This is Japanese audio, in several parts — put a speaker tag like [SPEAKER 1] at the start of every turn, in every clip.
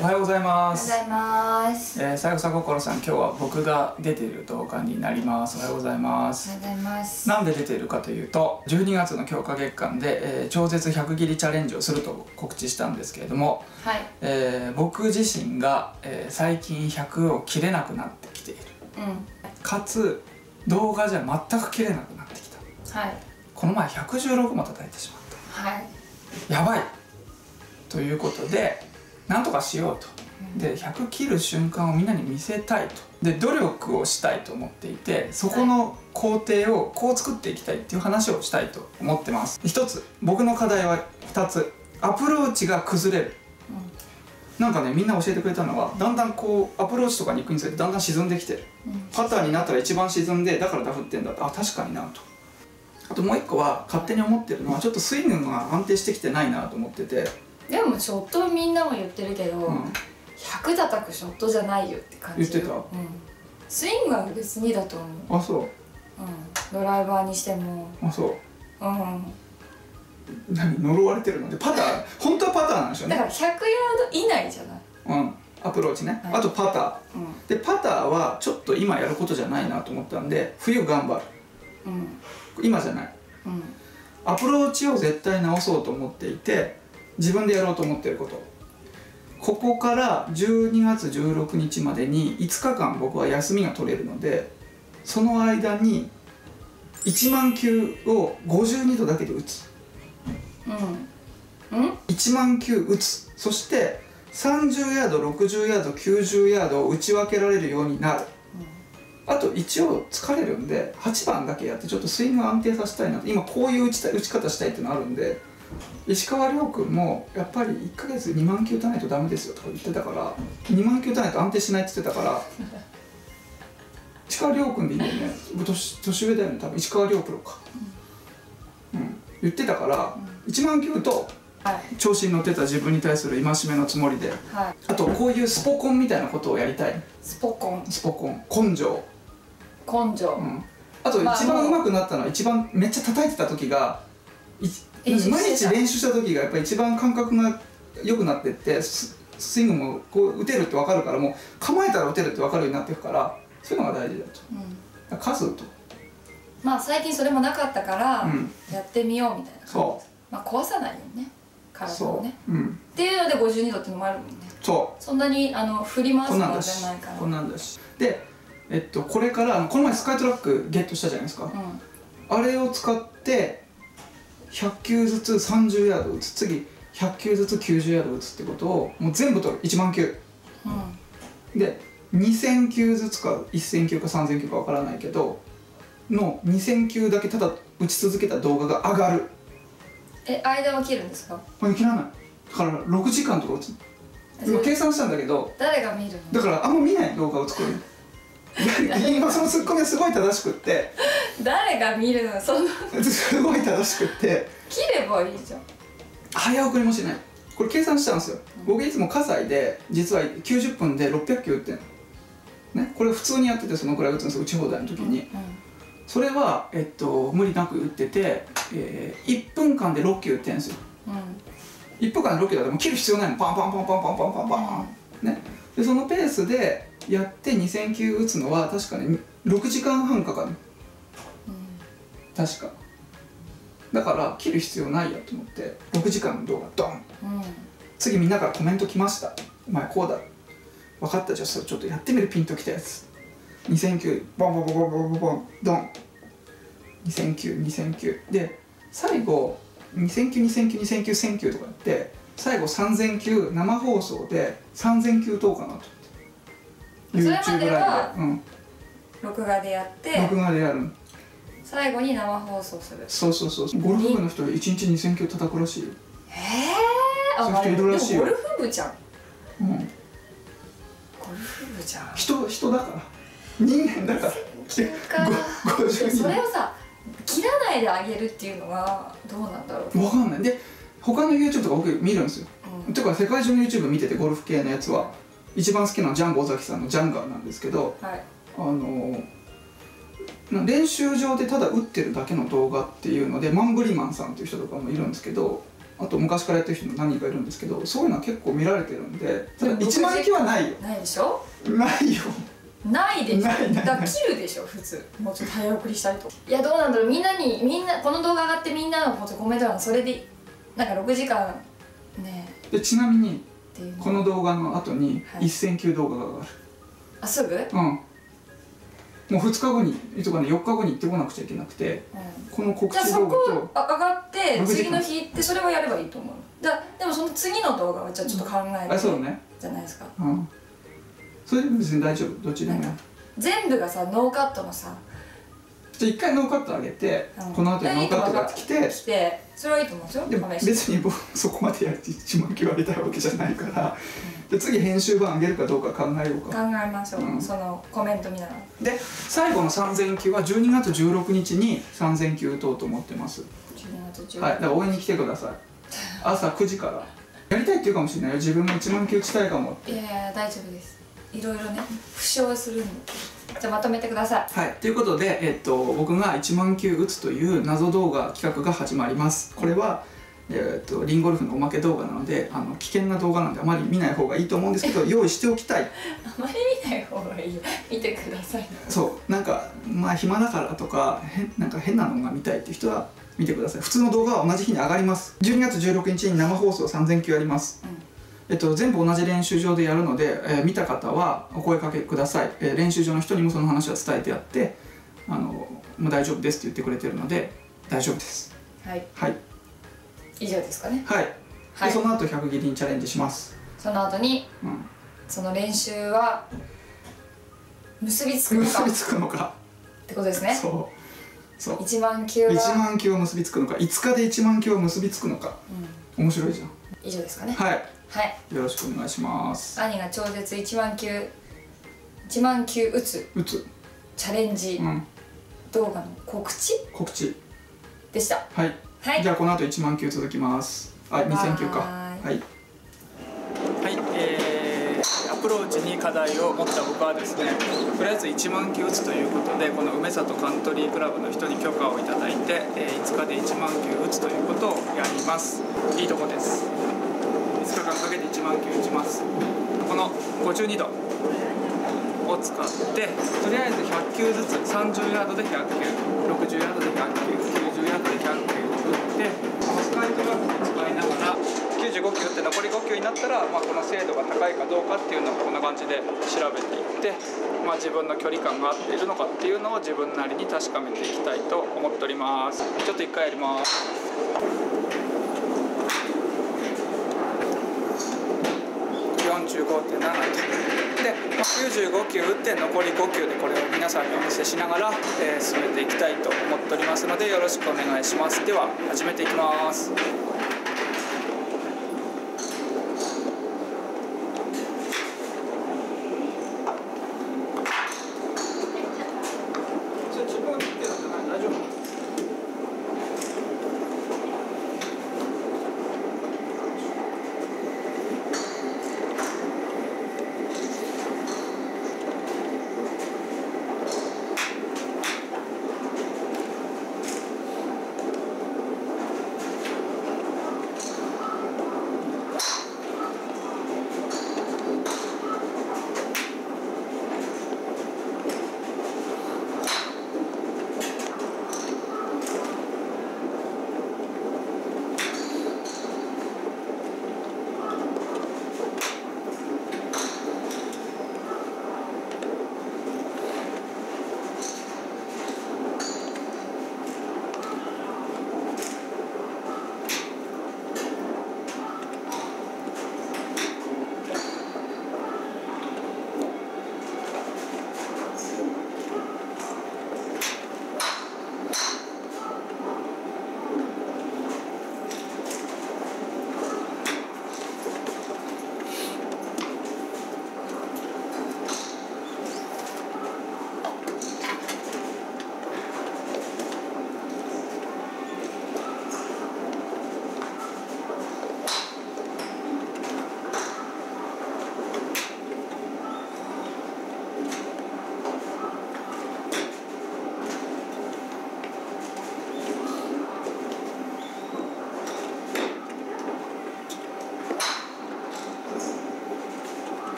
[SPEAKER 1] おはようございます。
[SPEAKER 2] おはようございます。
[SPEAKER 1] えー、さよさ心さん、今日は僕が出ている動画になります。おはようございます。
[SPEAKER 2] おはようございます。
[SPEAKER 1] なんで出ているかというと、12月の強化月間で、えー超絶100切りチャレンジをすると告知したんですけれども、
[SPEAKER 2] はい。
[SPEAKER 1] えー僕自身が、えー最近100を切れなくなってきている。
[SPEAKER 2] うん。
[SPEAKER 1] かつ、動画じゃ全く切れなくなってきた。
[SPEAKER 2] はい。
[SPEAKER 1] この前116も叩いてしまった。
[SPEAKER 2] はい。
[SPEAKER 1] やばいということでなんとかしようと。で100切る瞬間をみんなに見せたいと。で努力をしたいと思っていてそこの工程をこう作っていきたいっていう話をしたいと思ってます。一つ僕の課題は2つ。アプローチが崩れる。なんかねみんな教えてくれたのはだんだんこうアプローチとかに行くにつれてだんだん沈んできてる。
[SPEAKER 2] うん。
[SPEAKER 1] パターンになったら一番沈んでだからダフってんだと。あ確かになと。あともう一個は勝手に思ってるのはちょっとスイングが安定してきてないなと思ってて
[SPEAKER 2] でもショットみんなも言ってるけど、
[SPEAKER 1] うん
[SPEAKER 2] 100叩くショットじゃないよって感じ。
[SPEAKER 1] 言ってた？
[SPEAKER 2] うん。スイングは別にだと思う。
[SPEAKER 1] あそう
[SPEAKER 2] うん。ドライバーにしても。
[SPEAKER 1] あそう
[SPEAKER 2] うん。
[SPEAKER 1] 何呪われてるの？でパター 本当はパターなんでしょうね
[SPEAKER 2] だから100ヤード以内じゃない。
[SPEAKER 1] うんアプローチね、
[SPEAKER 2] はい
[SPEAKER 1] あとパタ
[SPEAKER 2] うん。
[SPEAKER 1] ーでパターはちょっと今やることじゃないなと思ったんで冬頑張る
[SPEAKER 2] うん。
[SPEAKER 1] 今じゃない
[SPEAKER 2] うん。
[SPEAKER 1] アプローチを絶対直そうと思っていて自分でやろうと思ってること。ここから12月16日までに5日間僕は休みが取れるのでその間に1万球を52度だけで打つ。
[SPEAKER 2] うん。うん
[SPEAKER 1] ？1万球打つ。そして30ヤード60ヤード90ヤードを打ち分けられるようになる。あと一応疲れるんで8番だけやってちょっとスイング安定させたいなと。今こういう打ちた打ち方したいっていうのあるんで石川遼君もやっぱり1ヶ月2万球打たないとダメですよとか言ってたから2万球打たないと安定しないって言ってたから石川遼君でいいんだよね。年年上だよね多分。石川遼プロか。うん。言ってたから1万球と
[SPEAKER 2] はい。
[SPEAKER 1] 調子に乗ってた自分に対する戒めのつもりで
[SPEAKER 2] はい。
[SPEAKER 1] あとこういうスポコンみたいなことをやりたい。
[SPEAKER 2] スポコン。
[SPEAKER 1] スポコン。根性。
[SPEAKER 2] 根性。
[SPEAKER 1] うん。あと
[SPEAKER 2] まあ
[SPEAKER 1] 一番上手くなったのは一番めっちゃ叩いてた時が毎日練習した時がやっぱり一番感覚が良くなってってススイングもこう打てるって分かるからもう構えたら打てるって分かるようになっていくからそういうのが大事だと。
[SPEAKER 2] うん。
[SPEAKER 1] 数と
[SPEAKER 2] まあ最近それもなかったから、
[SPEAKER 1] うん。
[SPEAKER 2] やってみようみたいな
[SPEAKER 1] そ
[SPEAKER 2] まあ壊さないようにね
[SPEAKER 1] う
[SPEAKER 2] 体を
[SPEAKER 1] そ
[SPEAKER 2] ね
[SPEAKER 1] う。うん。
[SPEAKER 2] っていうので52度っていうのもあるもんね。
[SPEAKER 1] そ
[SPEAKER 2] そんなにあの振り回すの
[SPEAKER 1] だし。
[SPEAKER 2] じゃないから。
[SPEAKER 1] こんなんだし。でえっとこれからこの前スカイトラックゲットしたじゃないですか。
[SPEAKER 2] うん。
[SPEAKER 1] あれを使って100球ずつ30ヤード打つ。次100球ずつ90ヤード打つってことをもう全部取る。1万球。
[SPEAKER 2] うん。
[SPEAKER 1] で2000球ずつか1000球か3000球かわからないけどの2000球だけただ打ち続けた動画が上がる。
[SPEAKER 2] え間は切るんですか？
[SPEAKER 1] これ切らない。だから6時間とか打つ今計算したんだけど
[SPEAKER 2] 誰が見るの？
[SPEAKER 1] だからあんま見ない動画を作る今そのツッコミはすごい正しくって。
[SPEAKER 2] 誰が見るの？その。
[SPEAKER 1] すごい正しくって。
[SPEAKER 2] 切ればいいじゃん。
[SPEAKER 1] 早送りもしない。これ計算したんですよ、僕いつも葛西で実は90分で600球打ってんの。ねこれ普通にやっててそのくらい打つんですよ打ち放題の時に、それは、えっと、無理なく打ってて、えー1分間で6球打ってんですよ。
[SPEAKER 2] うん。うん
[SPEAKER 1] 1分間で6球だともう切る必要ないの。パンパンパンパンパンパンパンパン、ね。でそのペースでやって2000球打つのは確かに6時間半かかる。確か。だから切る必要ないやと思って6時間の動画ドン。
[SPEAKER 2] うん。
[SPEAKER 1] 次みんなからコメント来ました。お前こうだ分かったじゃあそれちょっとやってみるピンときたやつ。2000球ボンボンボンボンボンボンボンドン。2000球2000球。で最後2000球2000球2000球1000球とかやって最後3000球生放送で3000球打とうかなと
[SPEAKER 2] それまでは
[SPEAKER 1] うん。
[SPEAKER 2] 録画でやって
[SPEAKER 1] 録画でやる
[SPEAKER 2] 最後に生放送する。
[SPEAKER 1] そうそうそうゴルフ部の人1日2000球叩くらしいよ、
[SPEAKER 2] へえ
[SPEAKER 1] そういう人いるらしい
[SPEAKER 2] ゴルフ部じゃん。
[SPEAKER 1] うん、
[SPEAKER 2] ゴルフ部じゃん。
[SPEAKER 1] 人人だから。人間だから。
[SPEAKER 2] 休暇
[SPEAKER 1] ご50人
[SPEAKER 2] それをさ切らないであげるっていうのはどうなんだろう？
[SPEAKER 1] 分かんない。で他の YouTube とか僕見るんですよ、
[SPEAKER 2] うん。
[SPEAKER 1] てか世界中の YouTube 見ててゴルフ系のやつは一番好きなジャンボ尾崎さんのジャンガーなんですけど
[SPEAKER 2] はい。
[SPEAKER 1] あのな練習場でただ打ってるだけの動画っていうのでマンブリマンさんっていう人とかもいるんですけどあと昔からやってる人も何人かいるんですけどそういうのは結構見られてるんでただ
[SPEAKER 2] でも
[SPEAKER 1] 1万球はないよ。
[SPEAKER 2] ないでしょ？
[SPEAKER 1] ないよ。
[SPEAKER 2] ないでしょ。
[SPEAKER 1] ない
[SPEAKER 2] だ切るでしょ普通。もうちょっと早送りしたりと。いやどうなんだろう。みんなにみんなこの動画上がってみんなのことコメント欄それでなんか6時間ね。
[SPEAKER 1] でちなみに
[SPEAKER 2] っていう。の
[SPEAKER 1] この動画の後に
[SPEAKER 2] はい。
[SPEAKER 1] 1000球動画が上がる、
[SPEAKER 2] あすぐ、うん、
[SPEAKER 1] うんもう2日後にとかね4日後に行ってこなくちゃいけなくてこの告知動画と
[SPEAKER 2] こあ上がって
[SPEAKER 1] 6時間
[SPEAKER 2] 次の日行ってそれをやればいいと思うだでもその次の動画はじゃあちょっと考えて、
[SPEAKER 1] あそうね。
[SPEAKER 2] じゃないですか。
[SPEAKER 1] うん。それで別に大丈夫。どっちでもやる。
[SPEAKER 2] 全部がさノーカットのさ、
[SPEAKER 1] じゃあ一回ノーカット上げて、
[SPEAKER 2] うん。
[SPEAKER 1] この後にノーカットが来て
[SPEAKER 2] 来てそれはいいと思うんですよ
[SPEAKER 1] 別に僕そこまでやって1万球上げたいわけじゃないから、で次編集版上げるかどうか考えよう
[SPEAKER 2] 考
[SPEAKER 1] か
[SPEAKER 2] えましょう、
[SPEAKER 1] うん。
[SPEAKER 2] そのコメント見ながら。
[SPEAKER 1] で最後の3000球は12月16日に3000球打とうと思ってます。
[SPEAKER 2] 12月10
[SPEAKER 1] はいだから応援に来てください。朝9時から。やりたいって言うかもしれないよ。自分も1万球打ちたいかも
[SPEAKER 2] いやいや大丈夫です。いろいろね負傷するんでじゃあまとめてください。
[SPEAKER 1] はい、ということで、えっと、僕が1万球打つという謎動画企画が始まります。これは、えっと、リンゴルフのおまけ動画なのであの危険な動画なんであまり見ない方がいいと思うんですけど 用意しておきたい。
[SPEAKER 2] あまり見ない方がいいよ。見てください。
[SPEAKER 1] そう。なんかまあ暇だからとか変なんか変なのが見たいっていう人は見てください。普通の動画は同じ日に上がります。12月16日に生放送3000球やりますえっと、全部同じ練習場でやるので、えー見た方はお声かけください、えー練習場の人にもその話は伝えてやってあのもう大丈夫ですって言ってくれてるので大丈夫です。
[SPEAKER 2] はい。
[SPEAKER 1] はい。
[SPEAKER 2] 以上ですかね。
[SPEAKER 1] はい、
[SPEAKER 2] はい。
[SPEAKER 1] でその後100切りにチャレンジします、
[SPEAKER 2] その後に
[SPEAKER 1] うん、
[SPEAKER 2] その練習は結びつくのか。
[SPEAKER 1] 結び
[SPEAKER 2] っ
[SPEAKER 1] つくのか。
[SPEAKER 2] てことですね。
[SPEAKER 1] そう。そう。
[SPEAKER 2] 1万球は。
[SPEAKER 1] 1万球は結びつくのか。5日で1万球は結びつくのか。
[SPEAKER 2] うん。
[SPEAKER 1] 面白いじゃん。
[SPEAKER 2] 以上ですかね。
[SPEAKER 1] はい
[SPEAKER 2] はい。
[SPEAKER 1] よろしくお願いします。
[SPEAKER 2] 兄が超絶1万球1万球打つ。
[SPEAKER 1] 打つ。
[SPEAKER 2] チャレンジ。
[SPEAKER 1] うん。
[SPEAKER 2] 動画の告知？
[SPEAKER 1] 告知。
[SPEAKER 2] でした。
[SPEAKER 1] はい、
[SPEAKER 2] はい。
[SPEAKER 1] じゃあこの後1万球続きます。あ2000球か。
[SPEAKER 2] は
[SPEAKER 1] はい。はいえー、アプローチに課題を持った僕はですねとりあえず1万球打つということでこの梅里カントリークラブの人に許可をいただいて、えー5日で1万球打つということをやります。いいとこです日間かけて1万球打ちますこの52度を使ってとりあえず100球ずつ30ヤードで100球60ヤードで100球90ヤードで100球打ってこのスカイトラックを使いながら95球って残り5球になったら、まあ、この精度が高いかどうかっていうのをこんな感じで調べていって、まあ、自分の距離感が合っているのかっていうのを自分なりに確かめていきたいと思っております。ちょっと一回やります。45.7で、ま、95球打って残り5球でこれを皆さんにお見せしながら、えー進めていきたいと思っておりますのでよろしくお願いします。では始めていきます。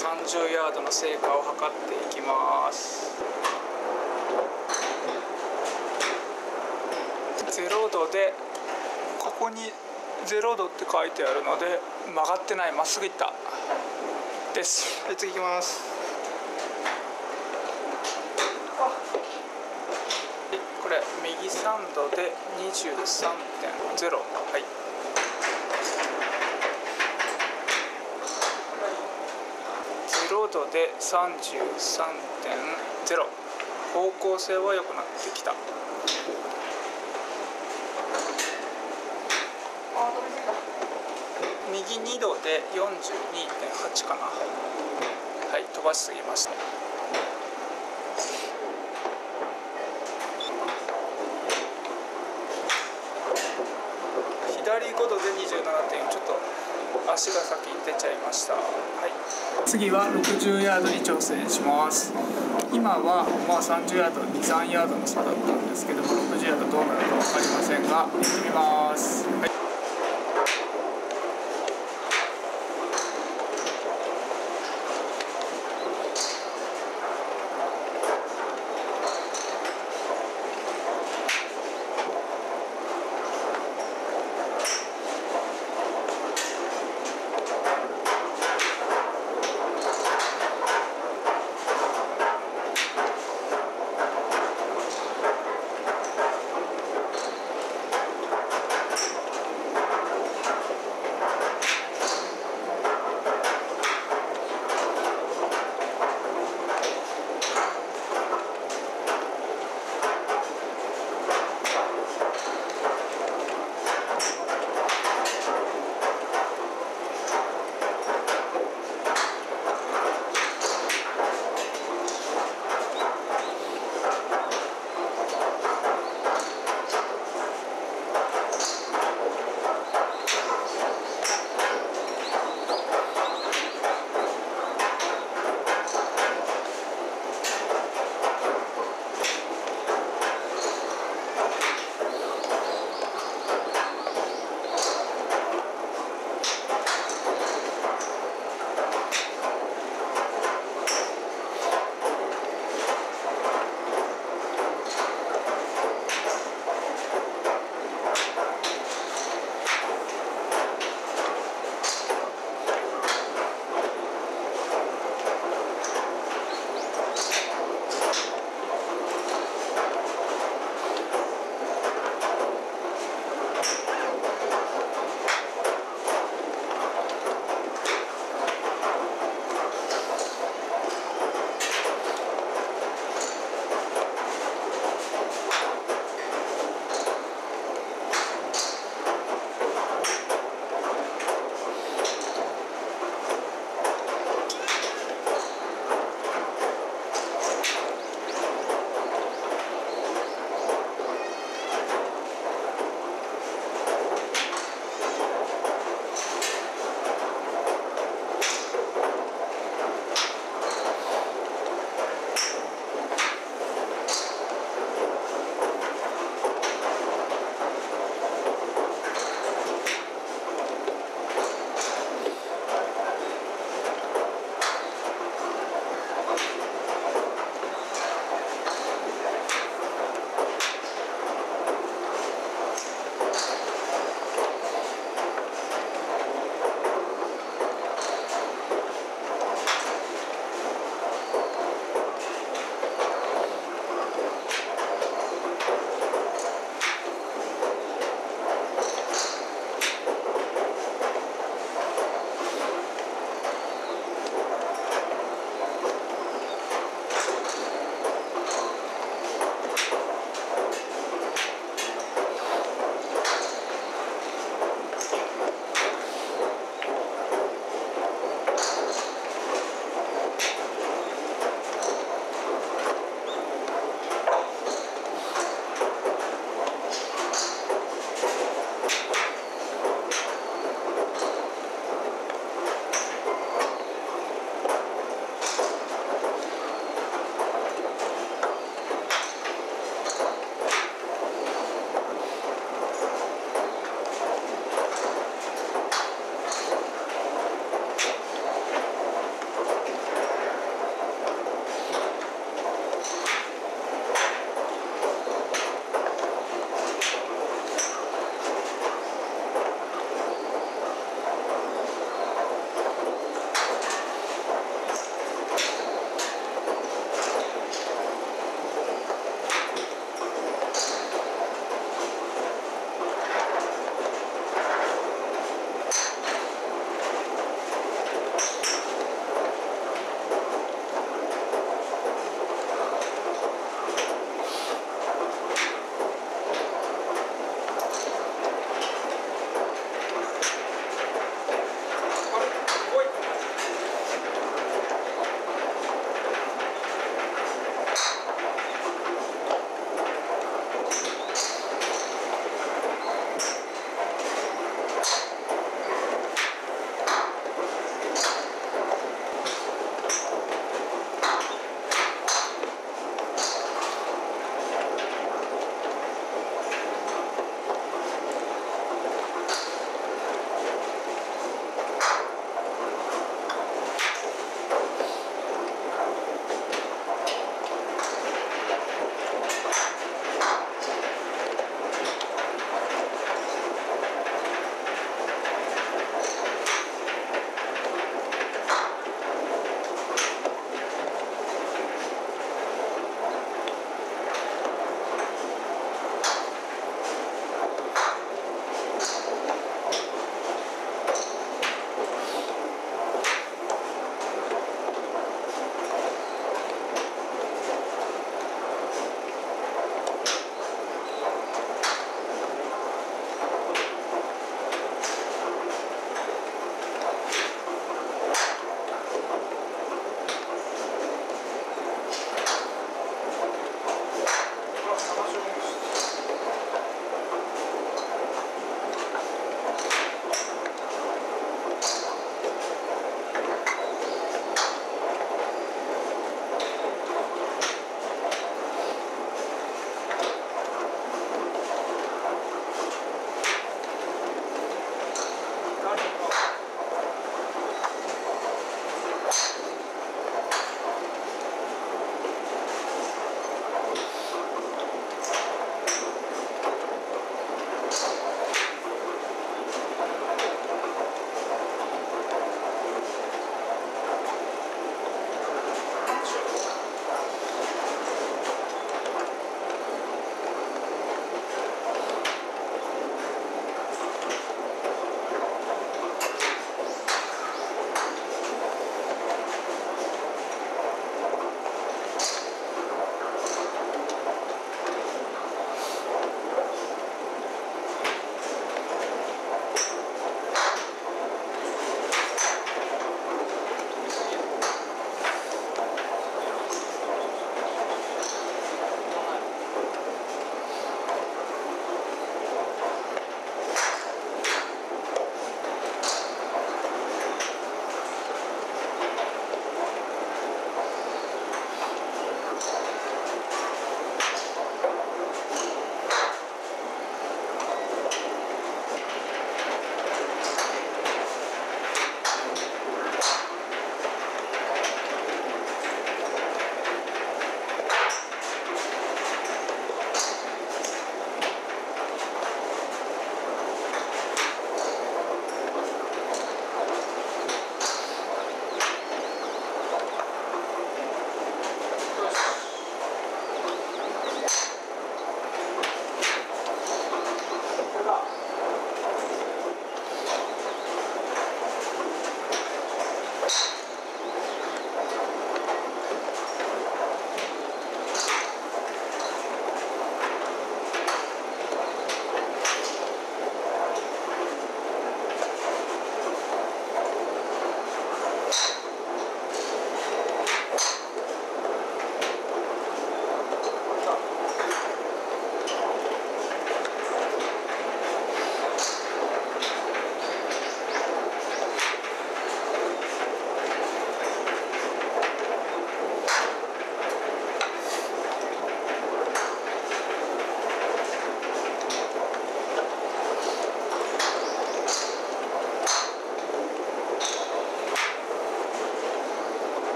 [SPEAKER 1] 30ヤードの成果を測っていきます。0度でここに0度って書いてあるので曲がってないまっすぐ行った。です。はい次行きます。これ右3度で23.0はい0度で33.0方向性は良くなってきた。右2度で42.8かな。はい飛ばしすぎました。左5度で27.4ちょっと足が先に出ちゃいました、次は60ヤードに挑戦します。今はまあ30ヤード23ヤードの差だったんですけども60ヤードどうなるか分かりませんが行ってみます、はい。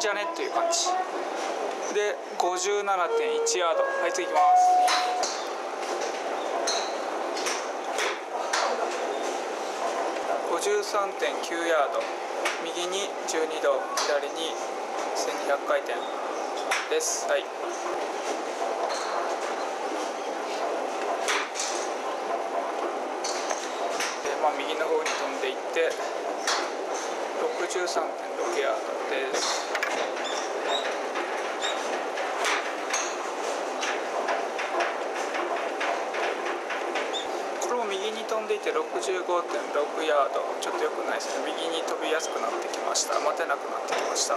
[SPEAKER 1] じゃねっていう感じ。で57.1ヤード。はい次いきます。53.9ヤード。右に12度左に1200回転です。はいでまあ右の方に飛んでいって63.6ヤードですこれも右に飛んでいて65.6ヤード。ちょっと良くないですね。右に飛びやすくなってきました。待てなくなってきました。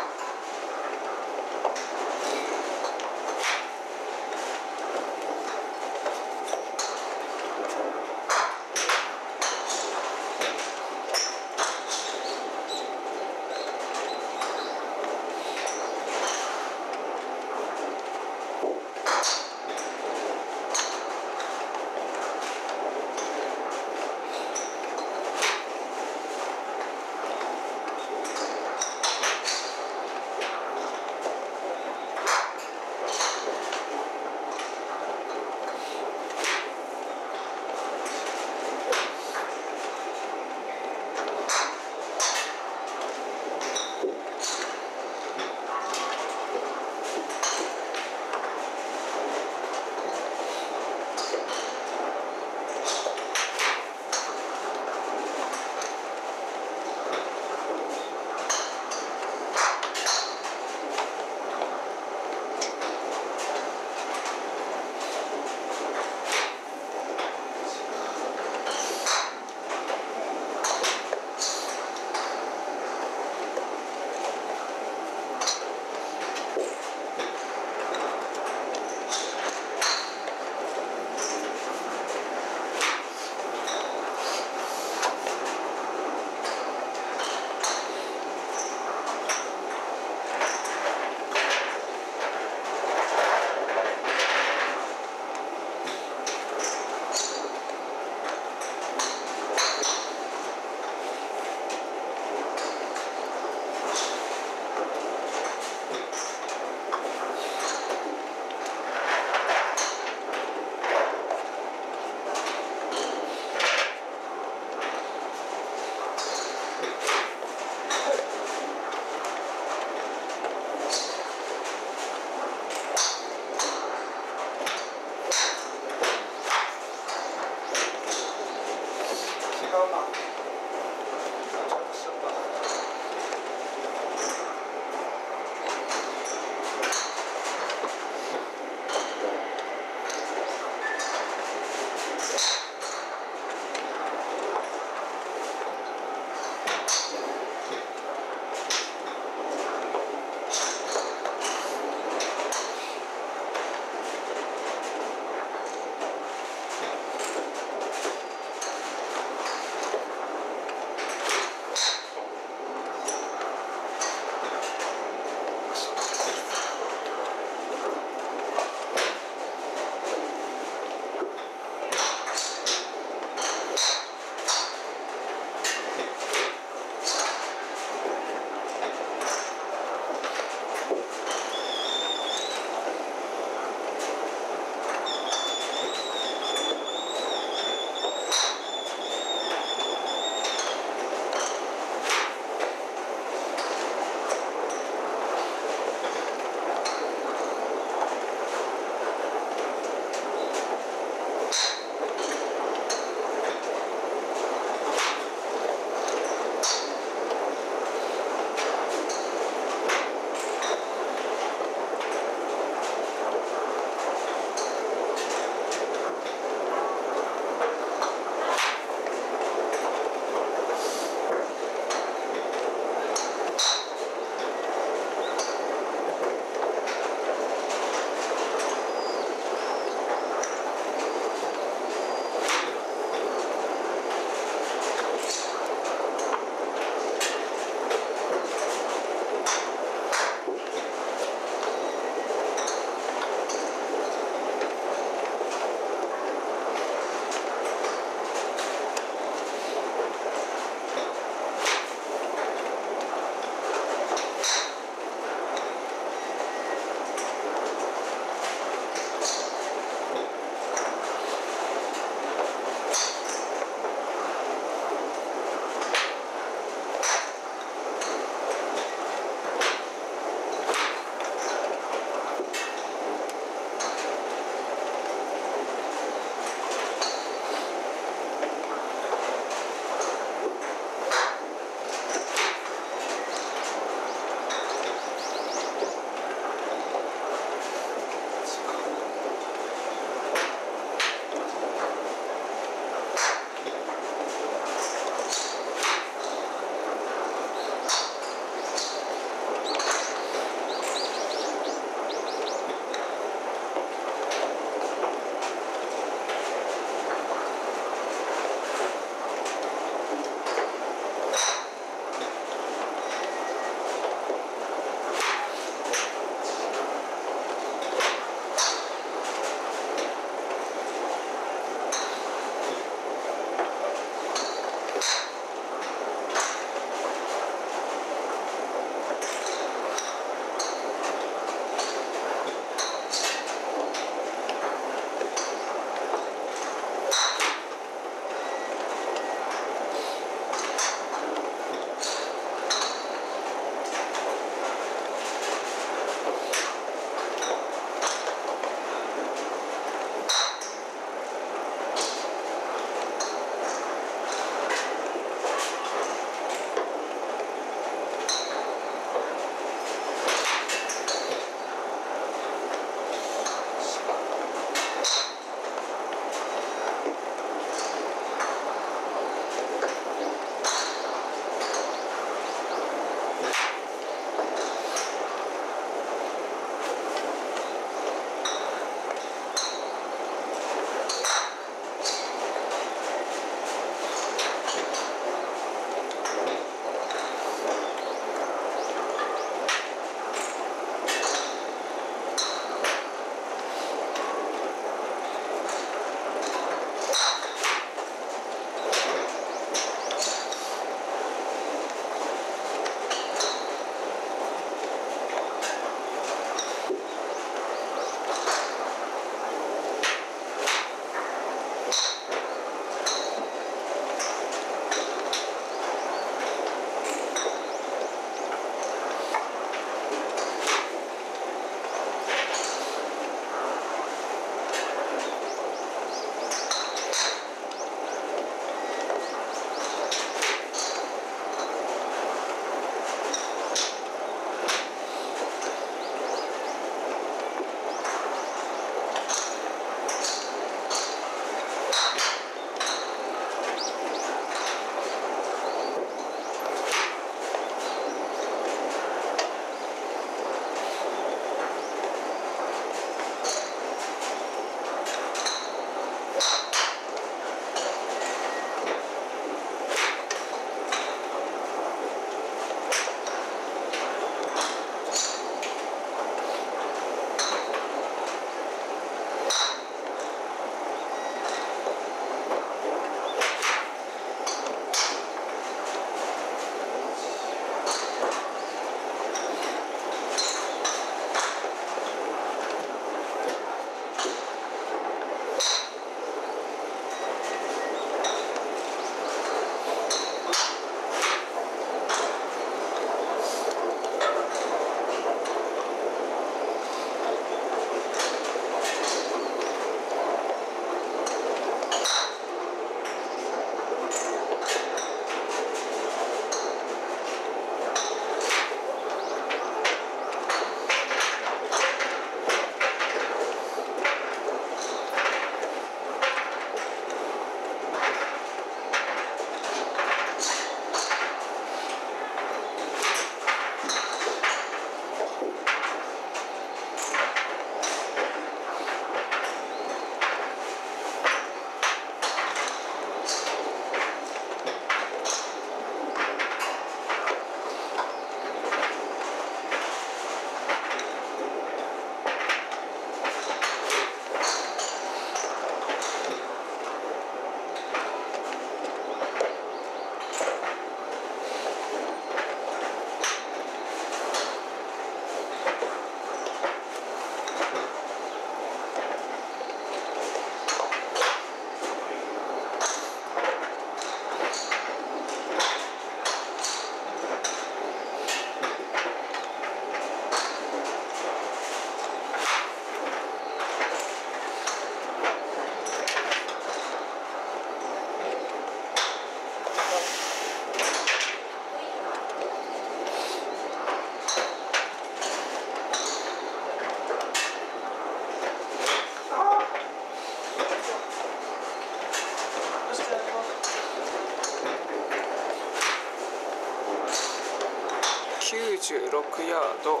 [SPEAKER 1] 96ヤード。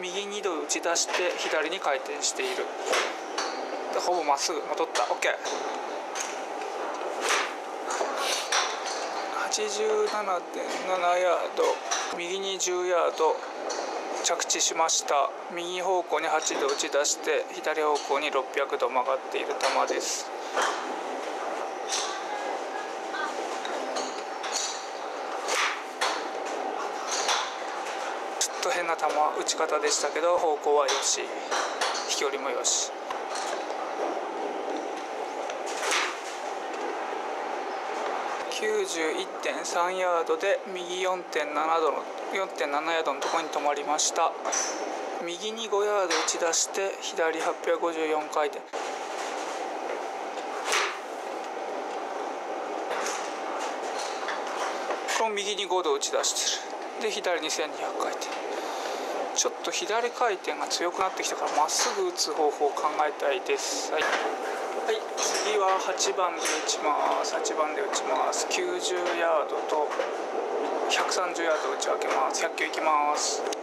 [SPEAKER 1] 右2度打ち出して左に回転している。ほぼまっすぐ戻った。OK 87.7ヤード。右に10ヤード。着地しました。右方向に8度打ち出して左方向に600度曲がっている球ですちょっと変な球打ち方でしたけど方向はよし。飛距離もよし。91.3ヤードで右4.7度の4.7ヤードのところに止まりました。右に5ヤード打ち出して左854回転。この右に5度打ち出してる。で左に1200回転。ちょっと左回転が強くなってきたからまっすぐ打つ方法を考えたいです。はい、はい、次は8番で打ちます。8番で打ちます。90ヤードと130ヤード打ち分けます。100球いきます。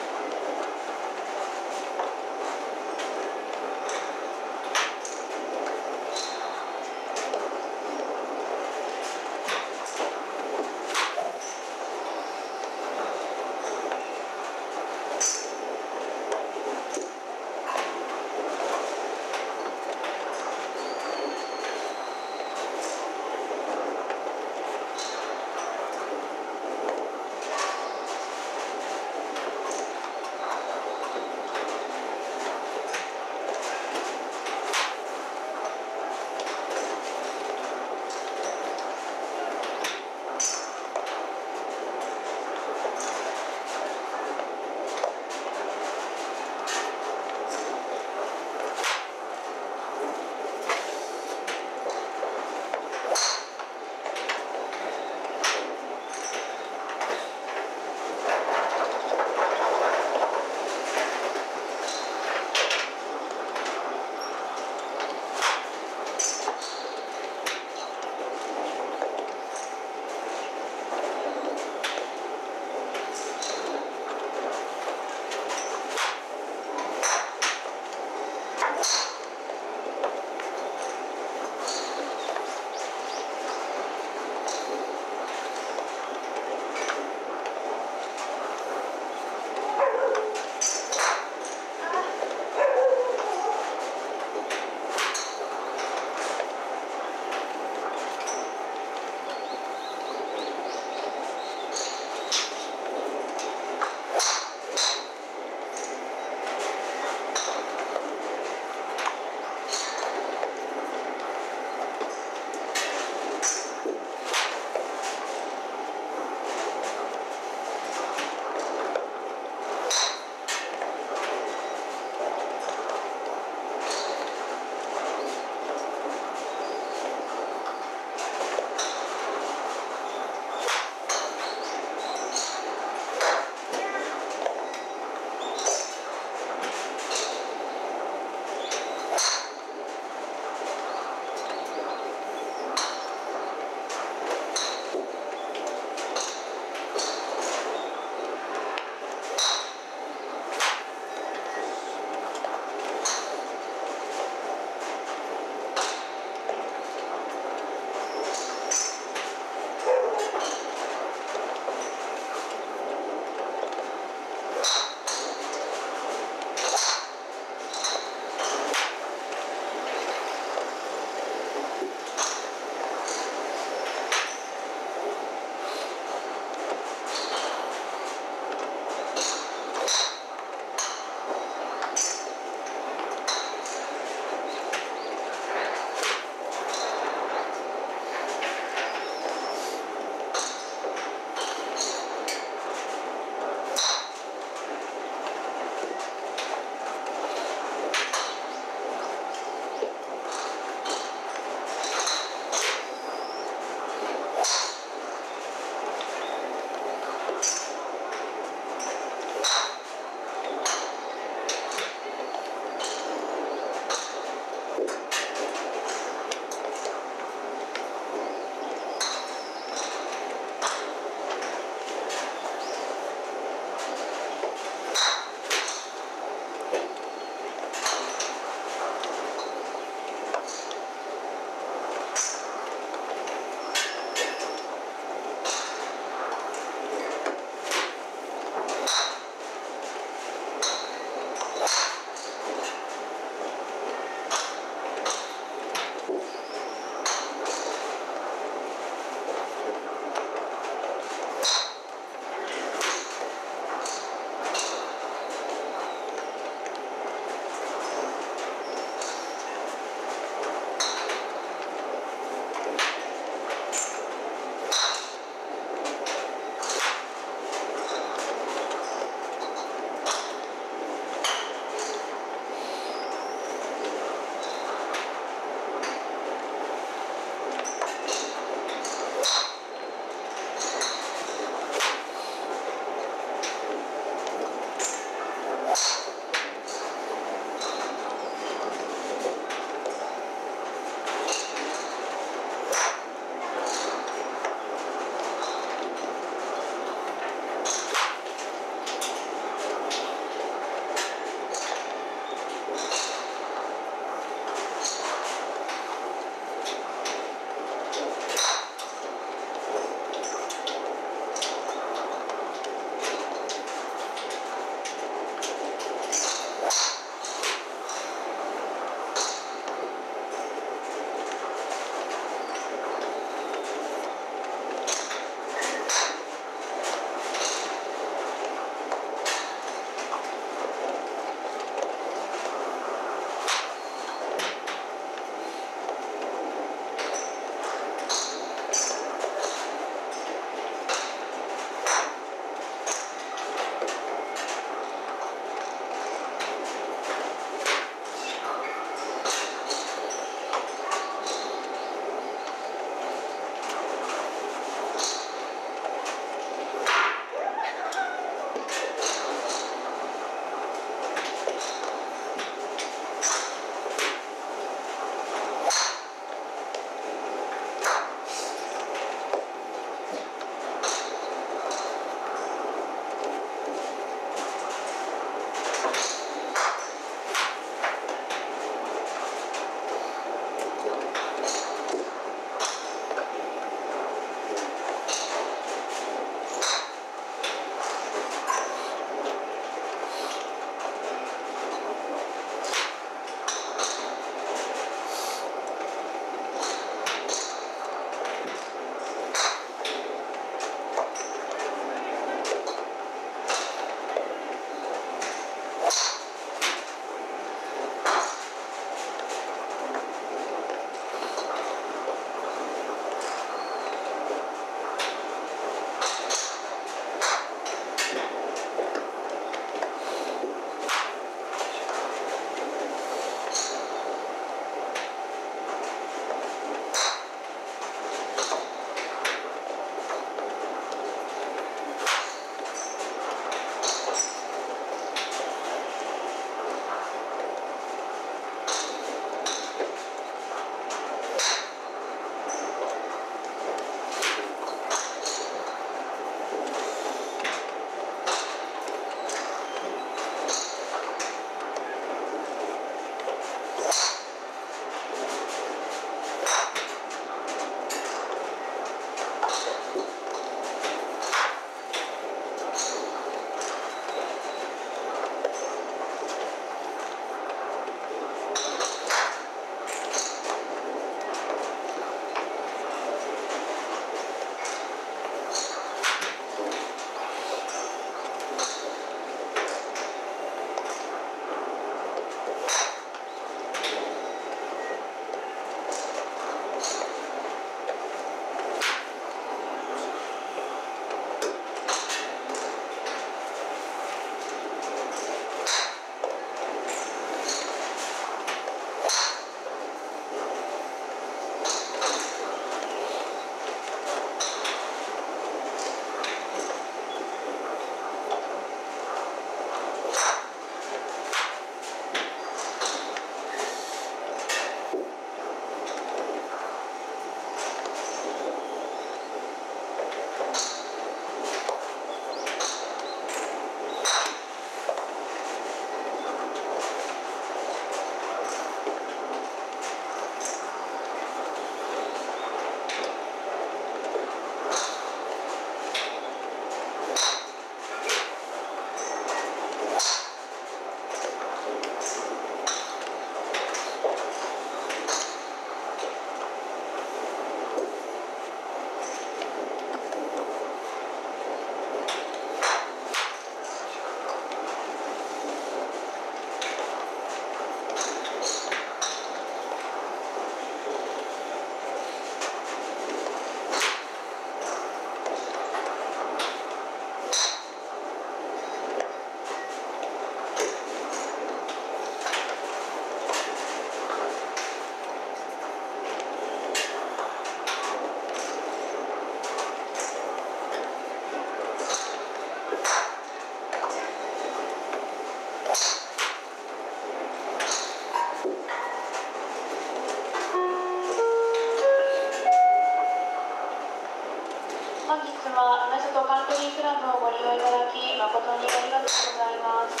[SPEAKER 3] アプリクラブをご利用いただき誠にありがとうございます。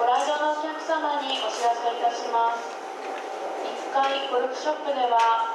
[SPEAKER 3] ご来場のお客様にお知らせいたします。1階ゴルフショップでは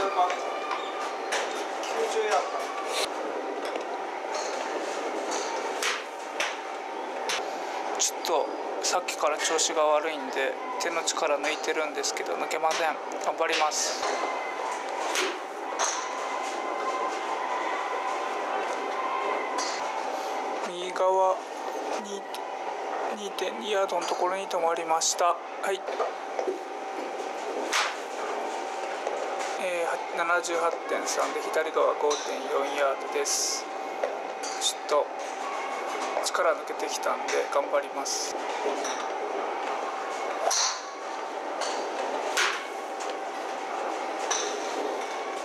[SPEAKER 3] ち
[SPEAKER 1] ゃうか90ヤードちょっとさっきから調子が悪いんで手の力抜いてるんですけど抜けません。頑張ります。右側2.2ヤードのところに止まりました。はいえー、78.3で左側5.4ヤードです。ちょっと力抜けてきたんで頑張ります。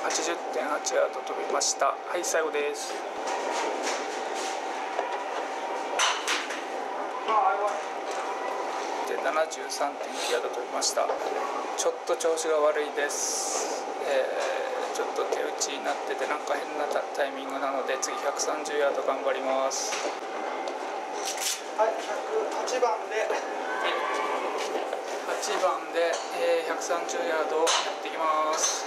[SPEAKER 1] 80.8ヤード飛びました。はい最後です。で73.9ヤード飛びました。ちょっと調子が悪いです、えーょっと手打ちになっててなんか変なタタイミングなので次130ヤード頑張ります。はい108番で。8番で、えー130ヤードやっていきます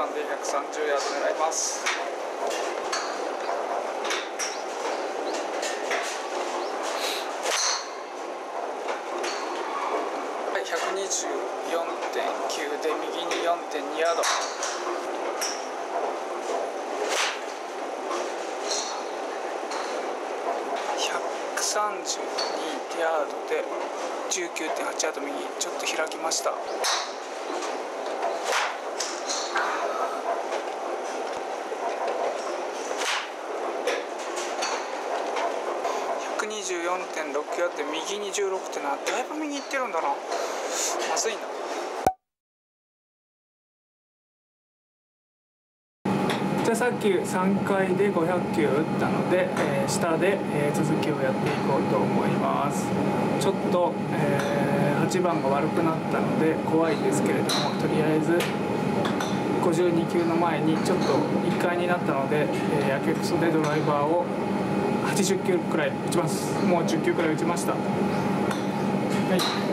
[SPEAKER 1] 130ヤード狙います。はい124.9で右に4.2ヤード。32ヤードで19.8ヤード右ちょっと開きました。124.6ヤードで右に16ってなだいぶ右行ってるんだな。まずいな。じゃあさっき3回で500球打ったので、えー下で、えー続きをやっていこうと思います。ちょっと、えー8番が悪くなったので怖いですけれどもとりあえず52球の前にちょっと1回になったので、えーやけくそでドライバーを80球くらい打ちます。もう10球くらい打ちました。はい。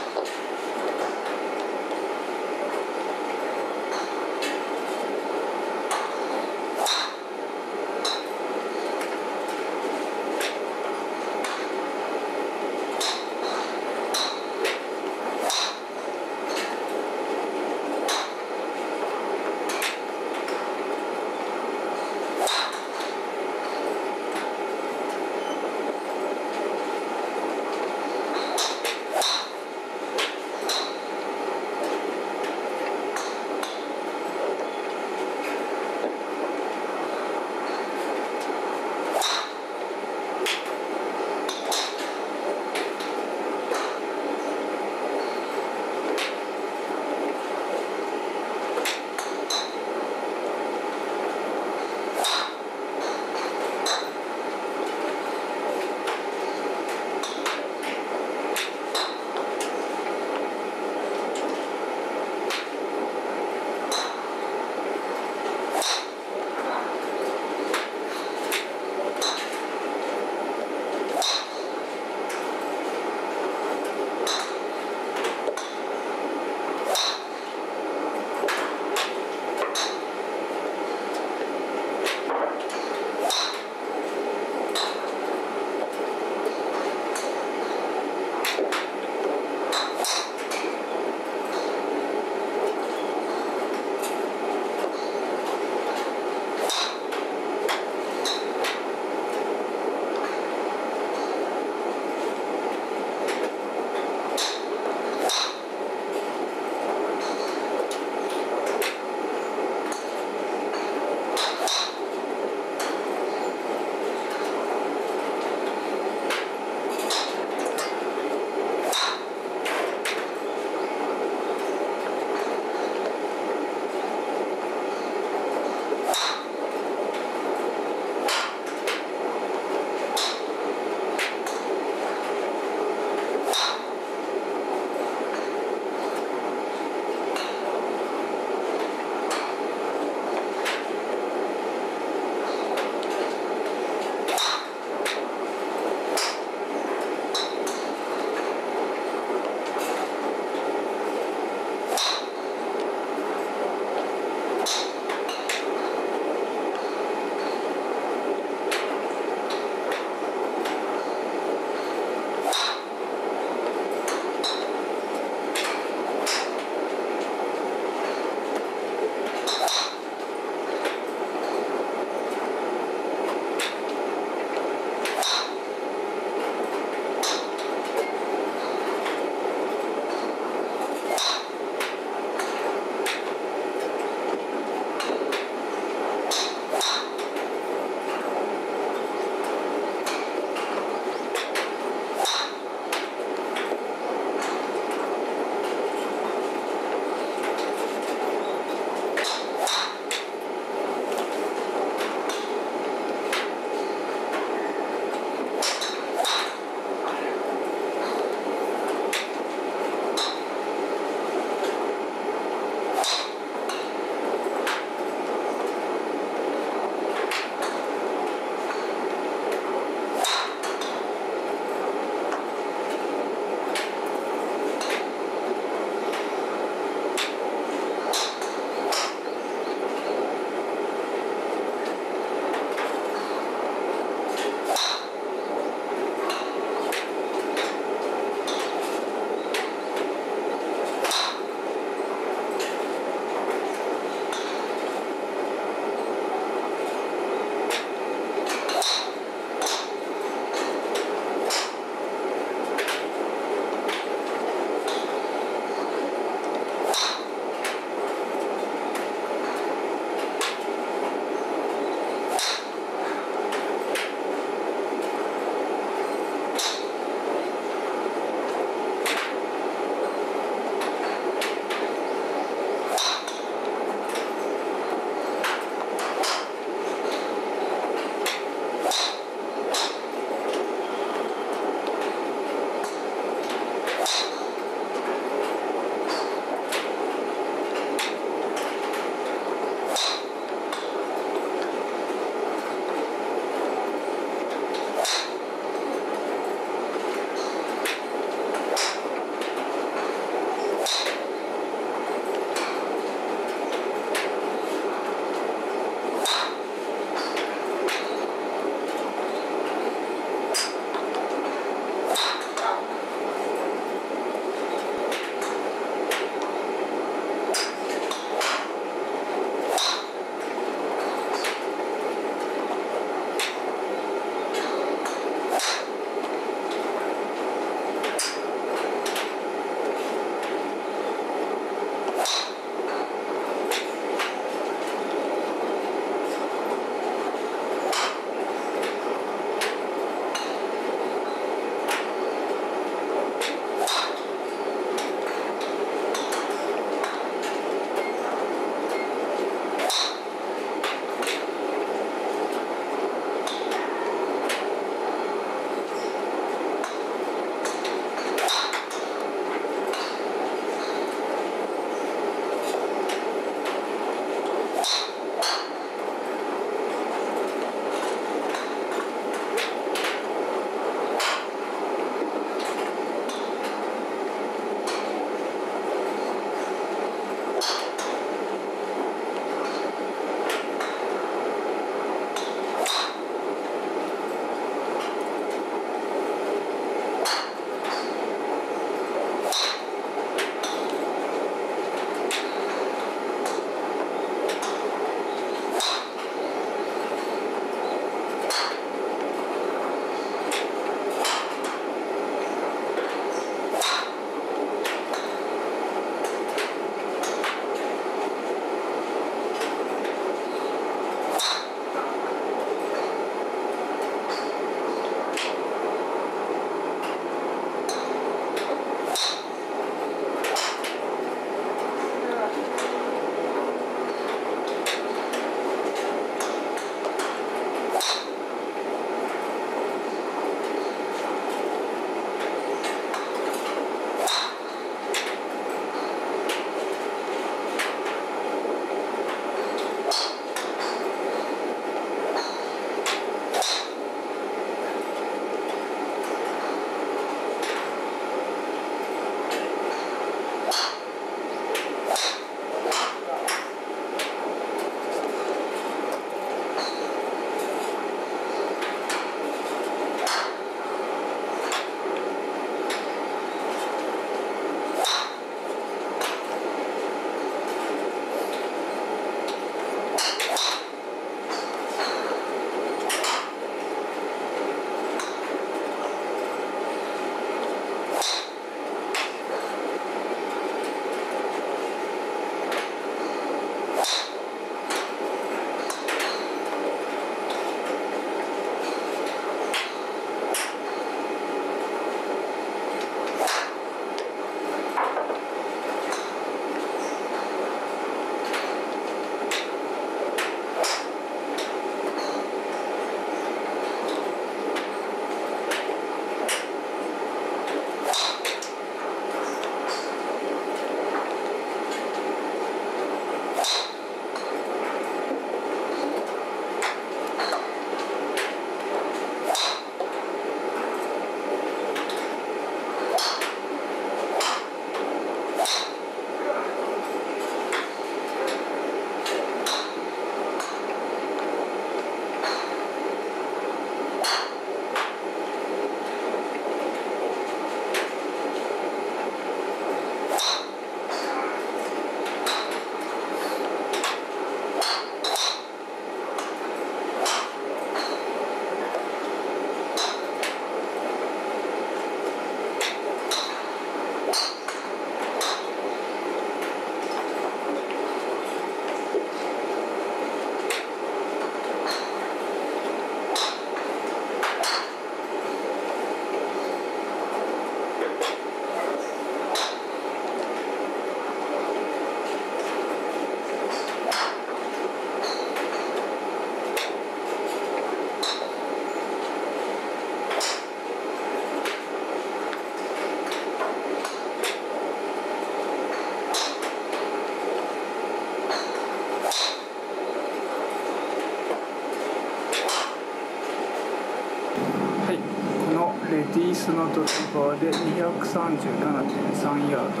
[SPEAKER 1] スのドライバーで237.3ヤード。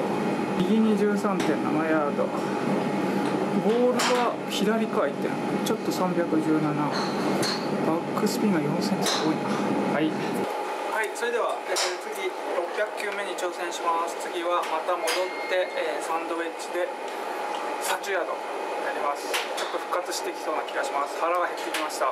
[SPEAKER 1] 右に13.7ヤード。ボールは左回転。ちょっと317バックスピンが4センチすごいな。はい。はいそれでは、えー次600球目に挑戦します。次はまた戻って、えーサンドウェッジで30ヤードやります。ちょっと復活してきそうな気がします。腹が減ってきました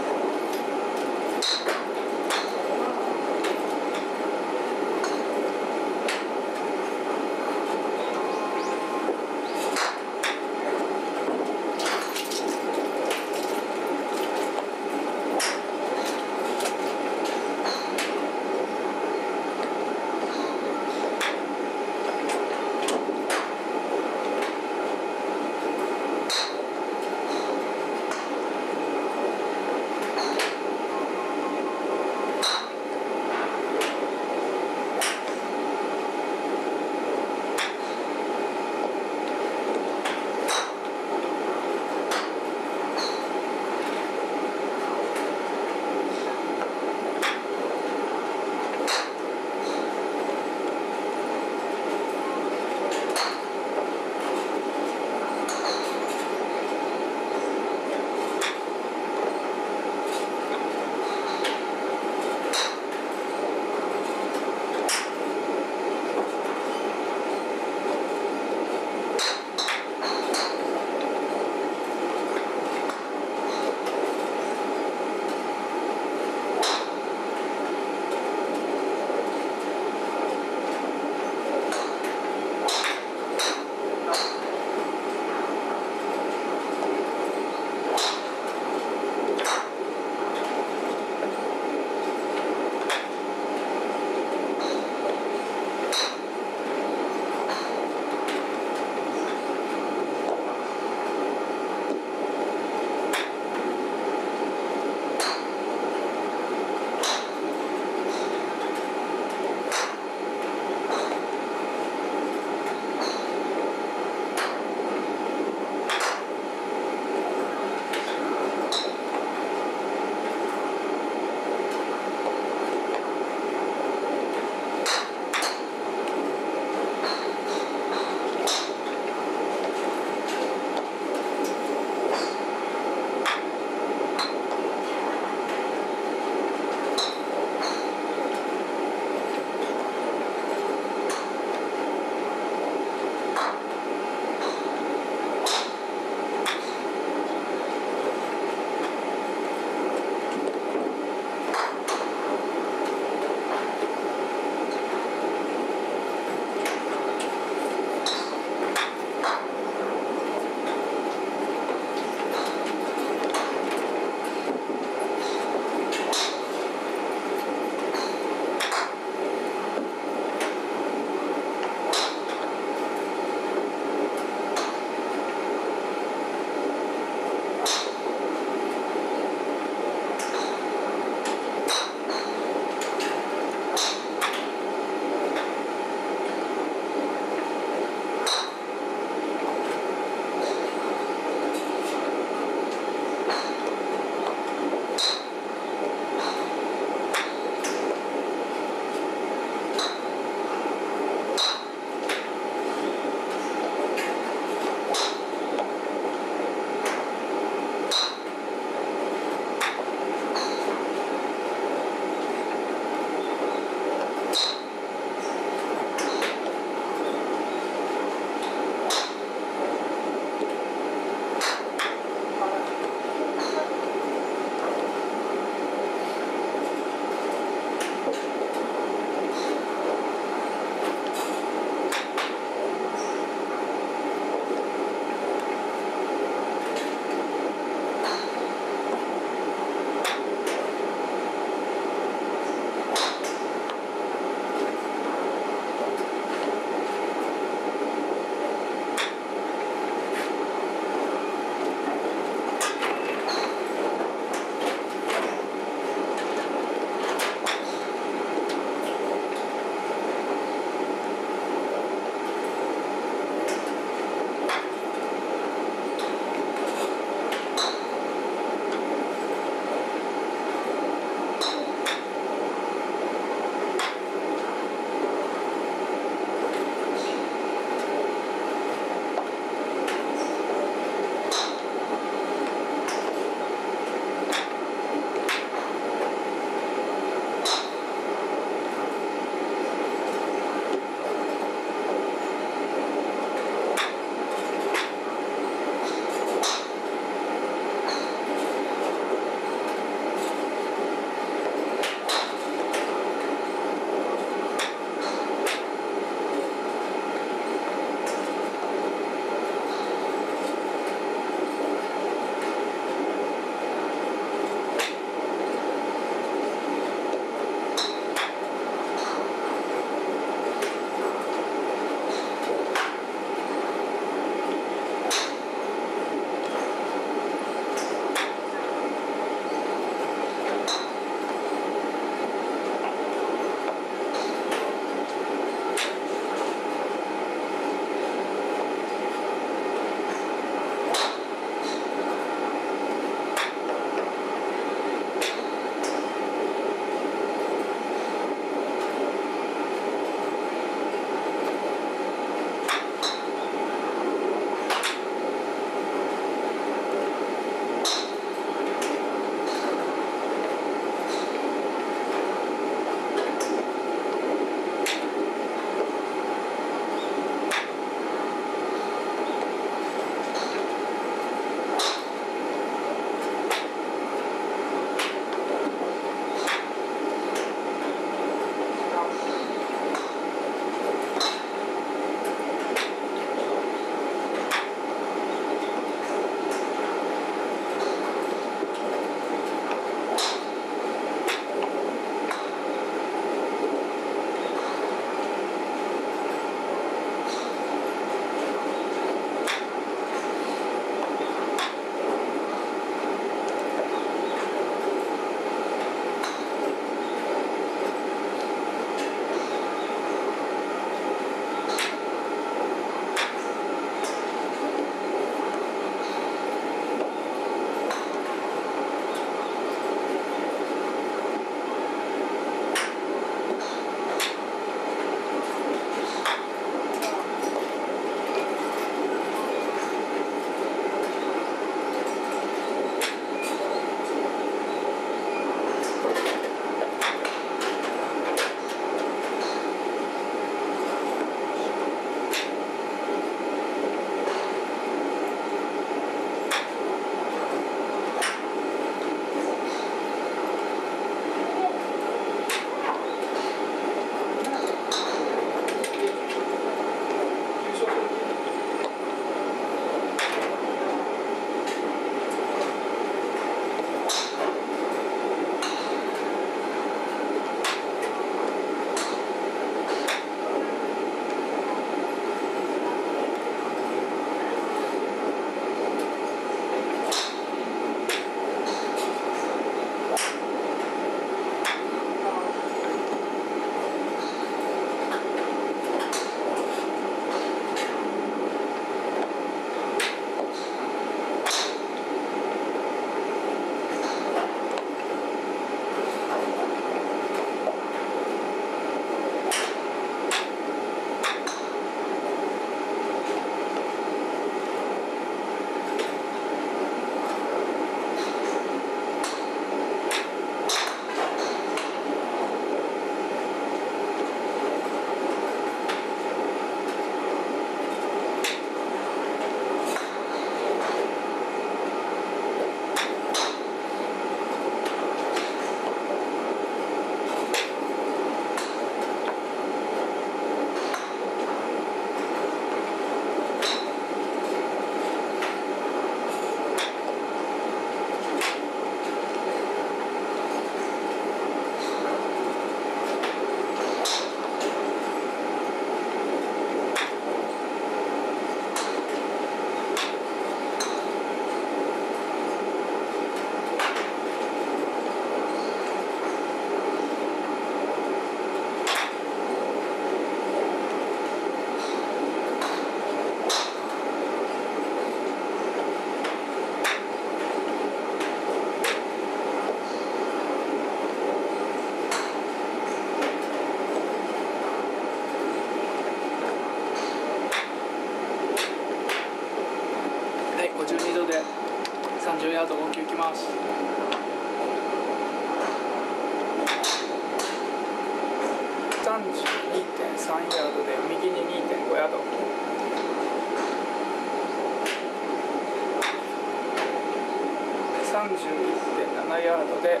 [SPEAKER 1] 31.7ヤードで。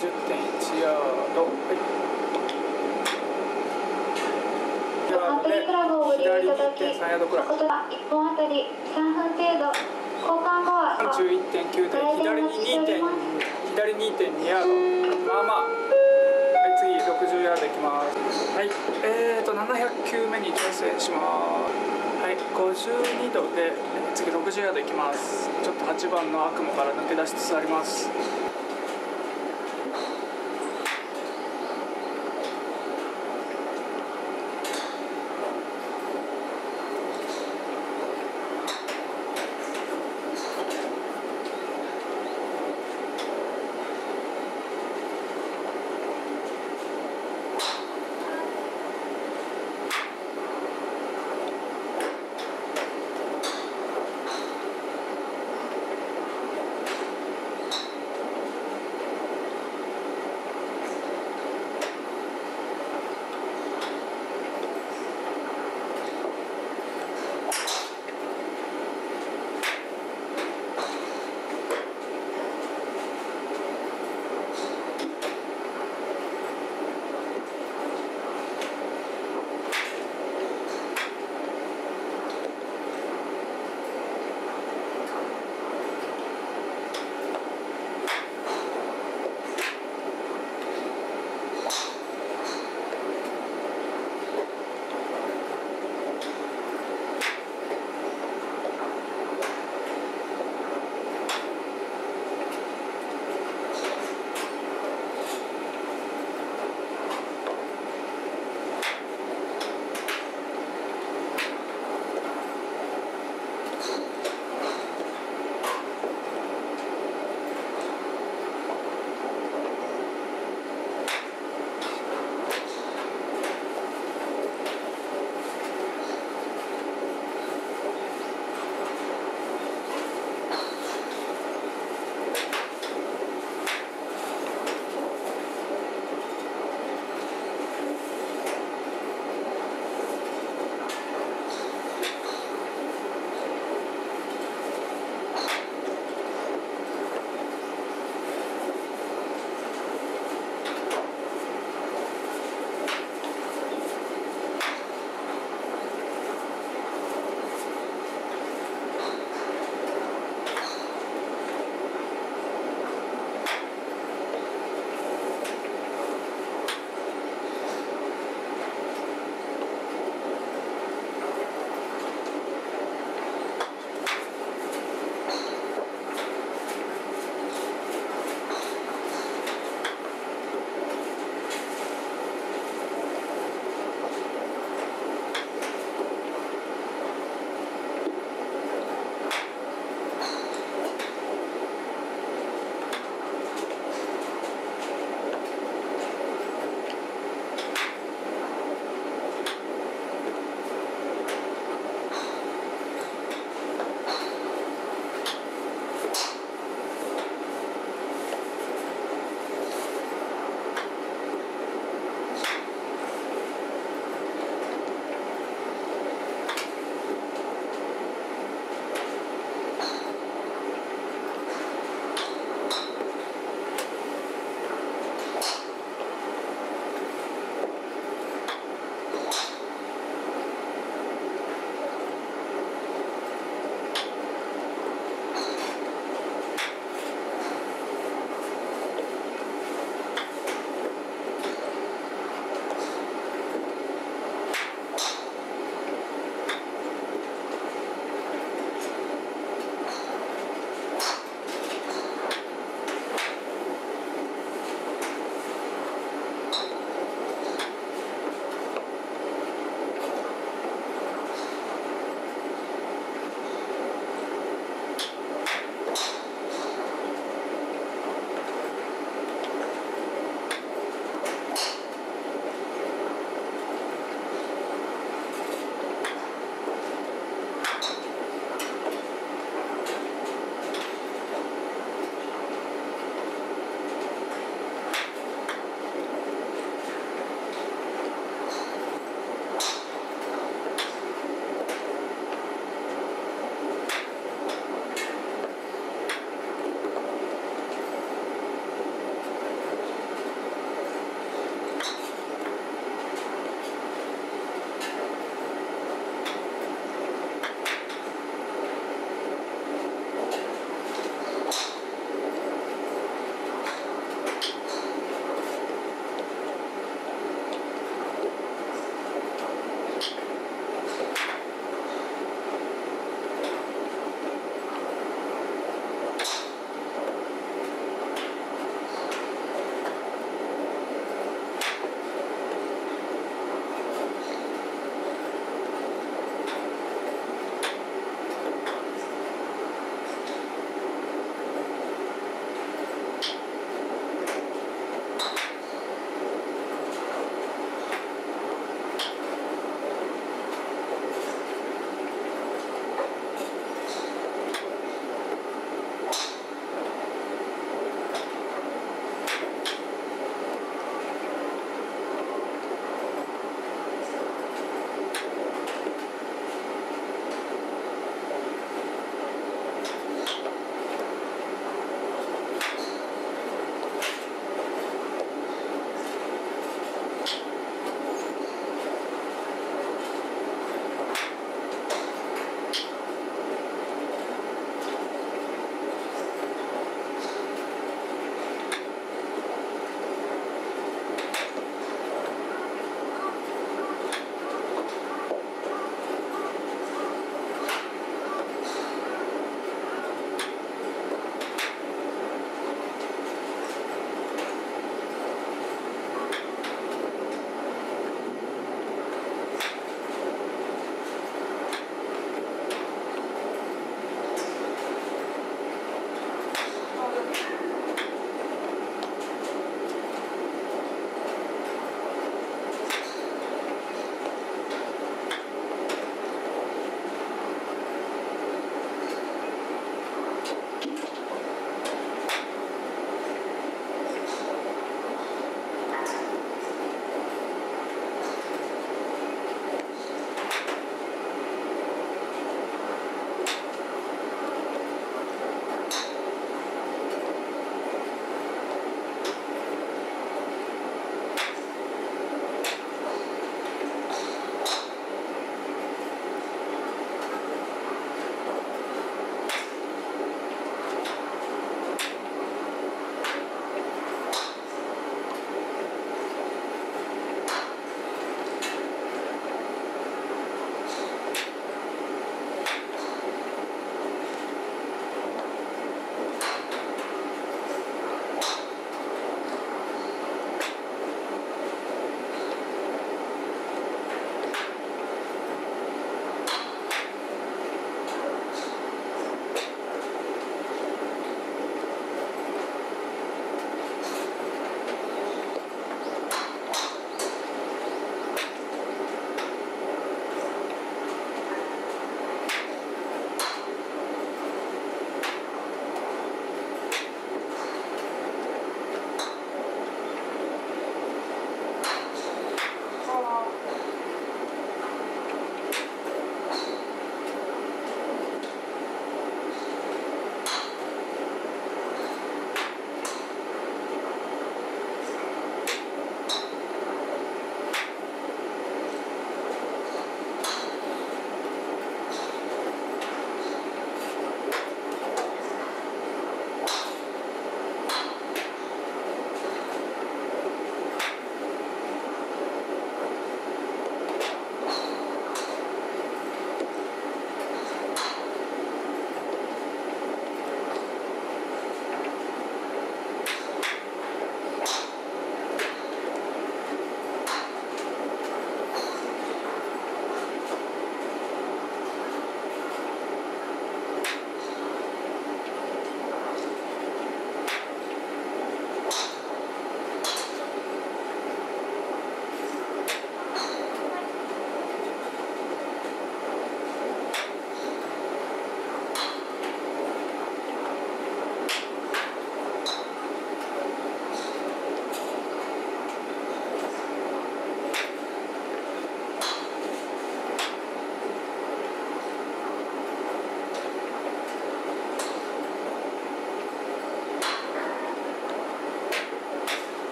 [SPEAKER 1] 20.1ヤード。はい。
[SPEAKER 4] カントリークラブをご利用いただき
[SPEAKER 1] 左1.3ヤードくらい
[SPEAKER 4] 誠は1本あたり3分程度交換後は
[SPEAKER 1] 31.9で左に2点左2.2ヤードまあまあはい次60ヤードいきますはいえーと700球目に調整しますはい52度でえー次60ヤードいきます。ちょっと8番の悪夢から抜け出しつつあります。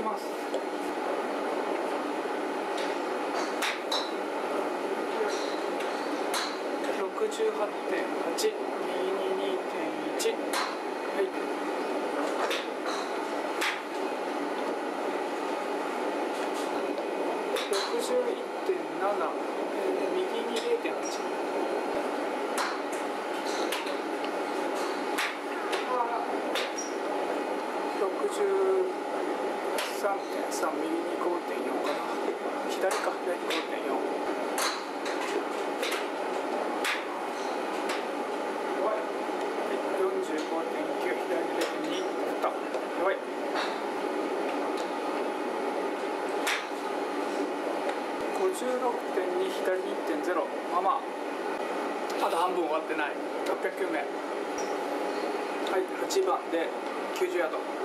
[SPEAKER 1] きます。68.8ってない。はい8番で90ヤード。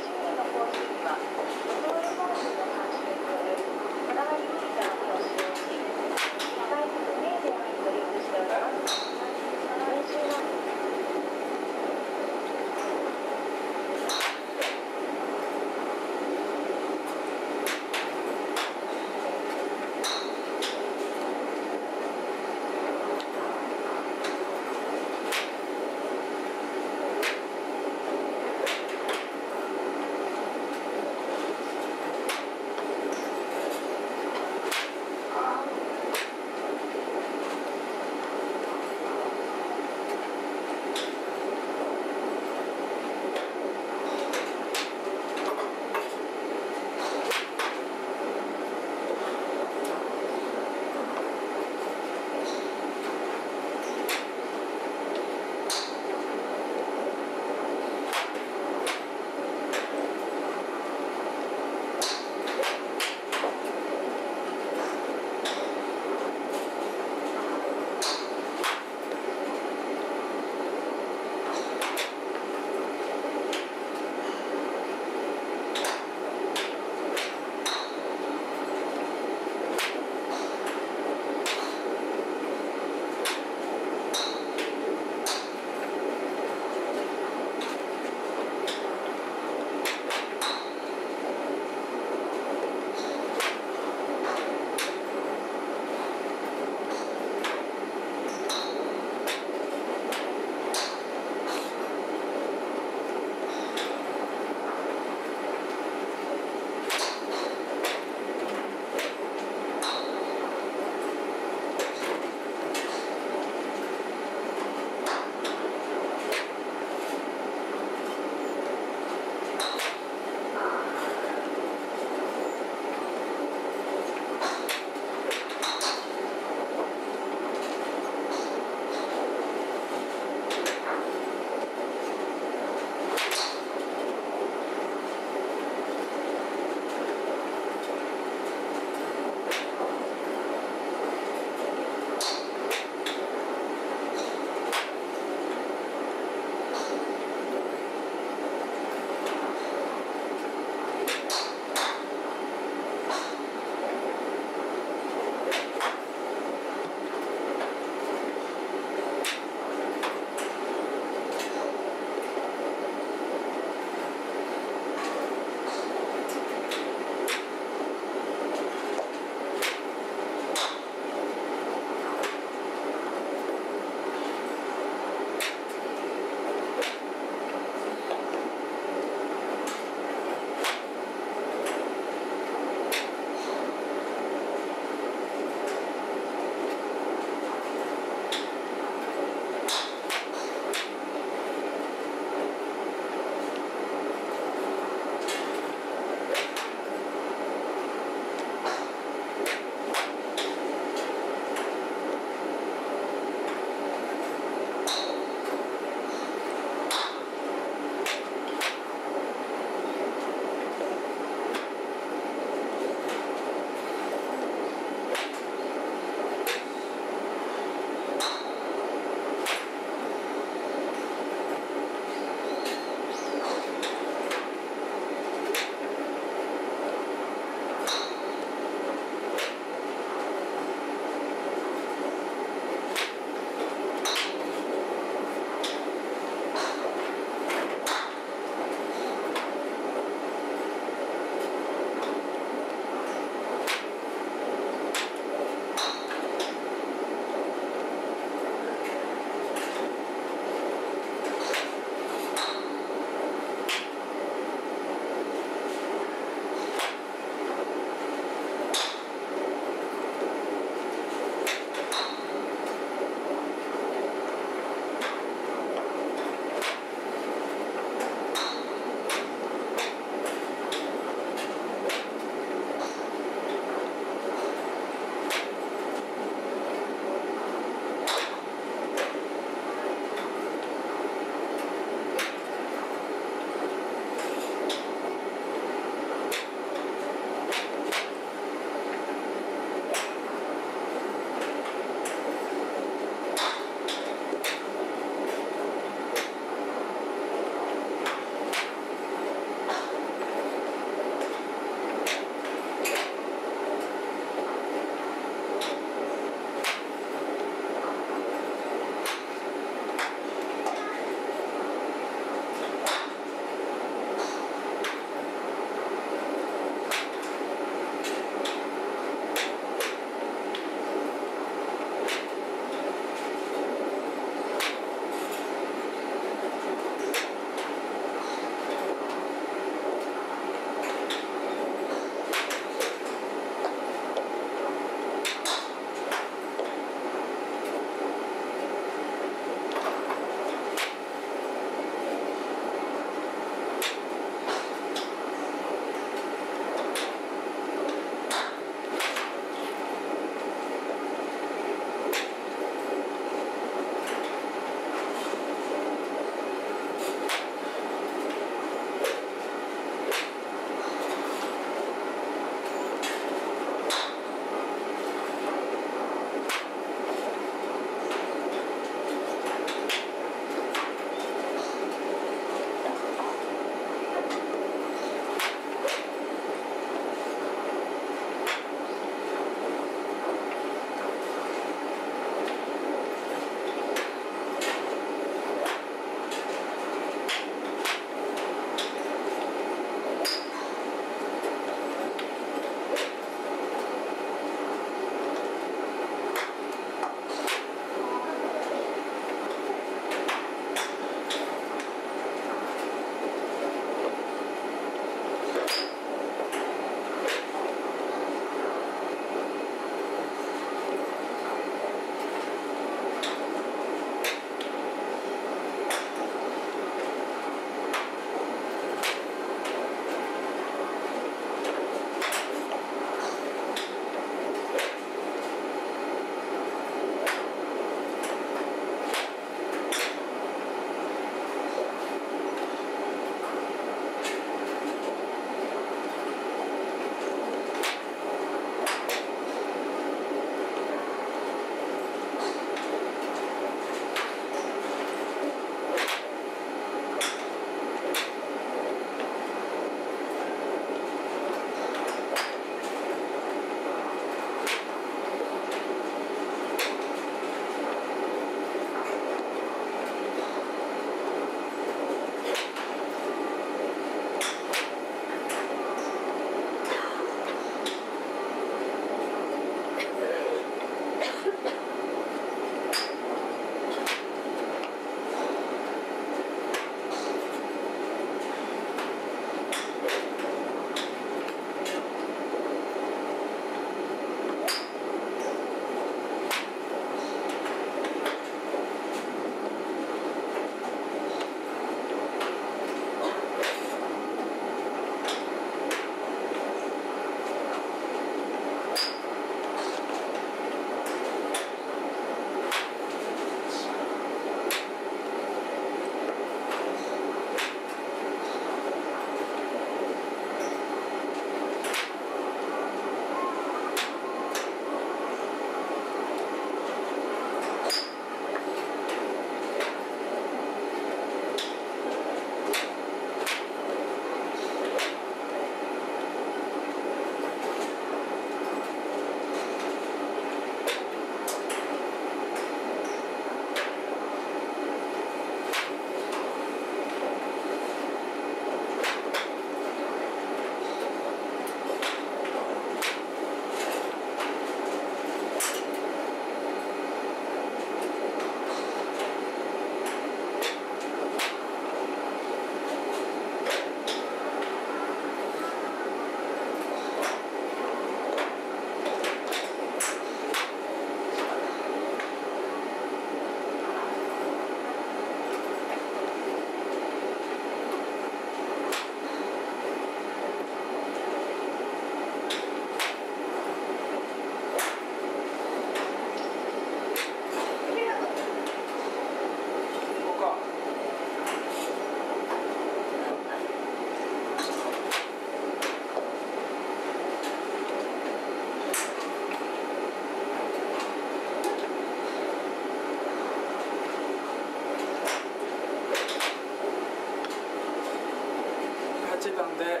[SPEAKER 3] で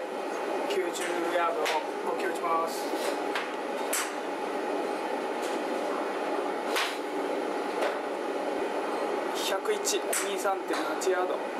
[SPEAKER 3] 90ヤ
[SPEAKER 1] ード打ちます。10123.8ヤード。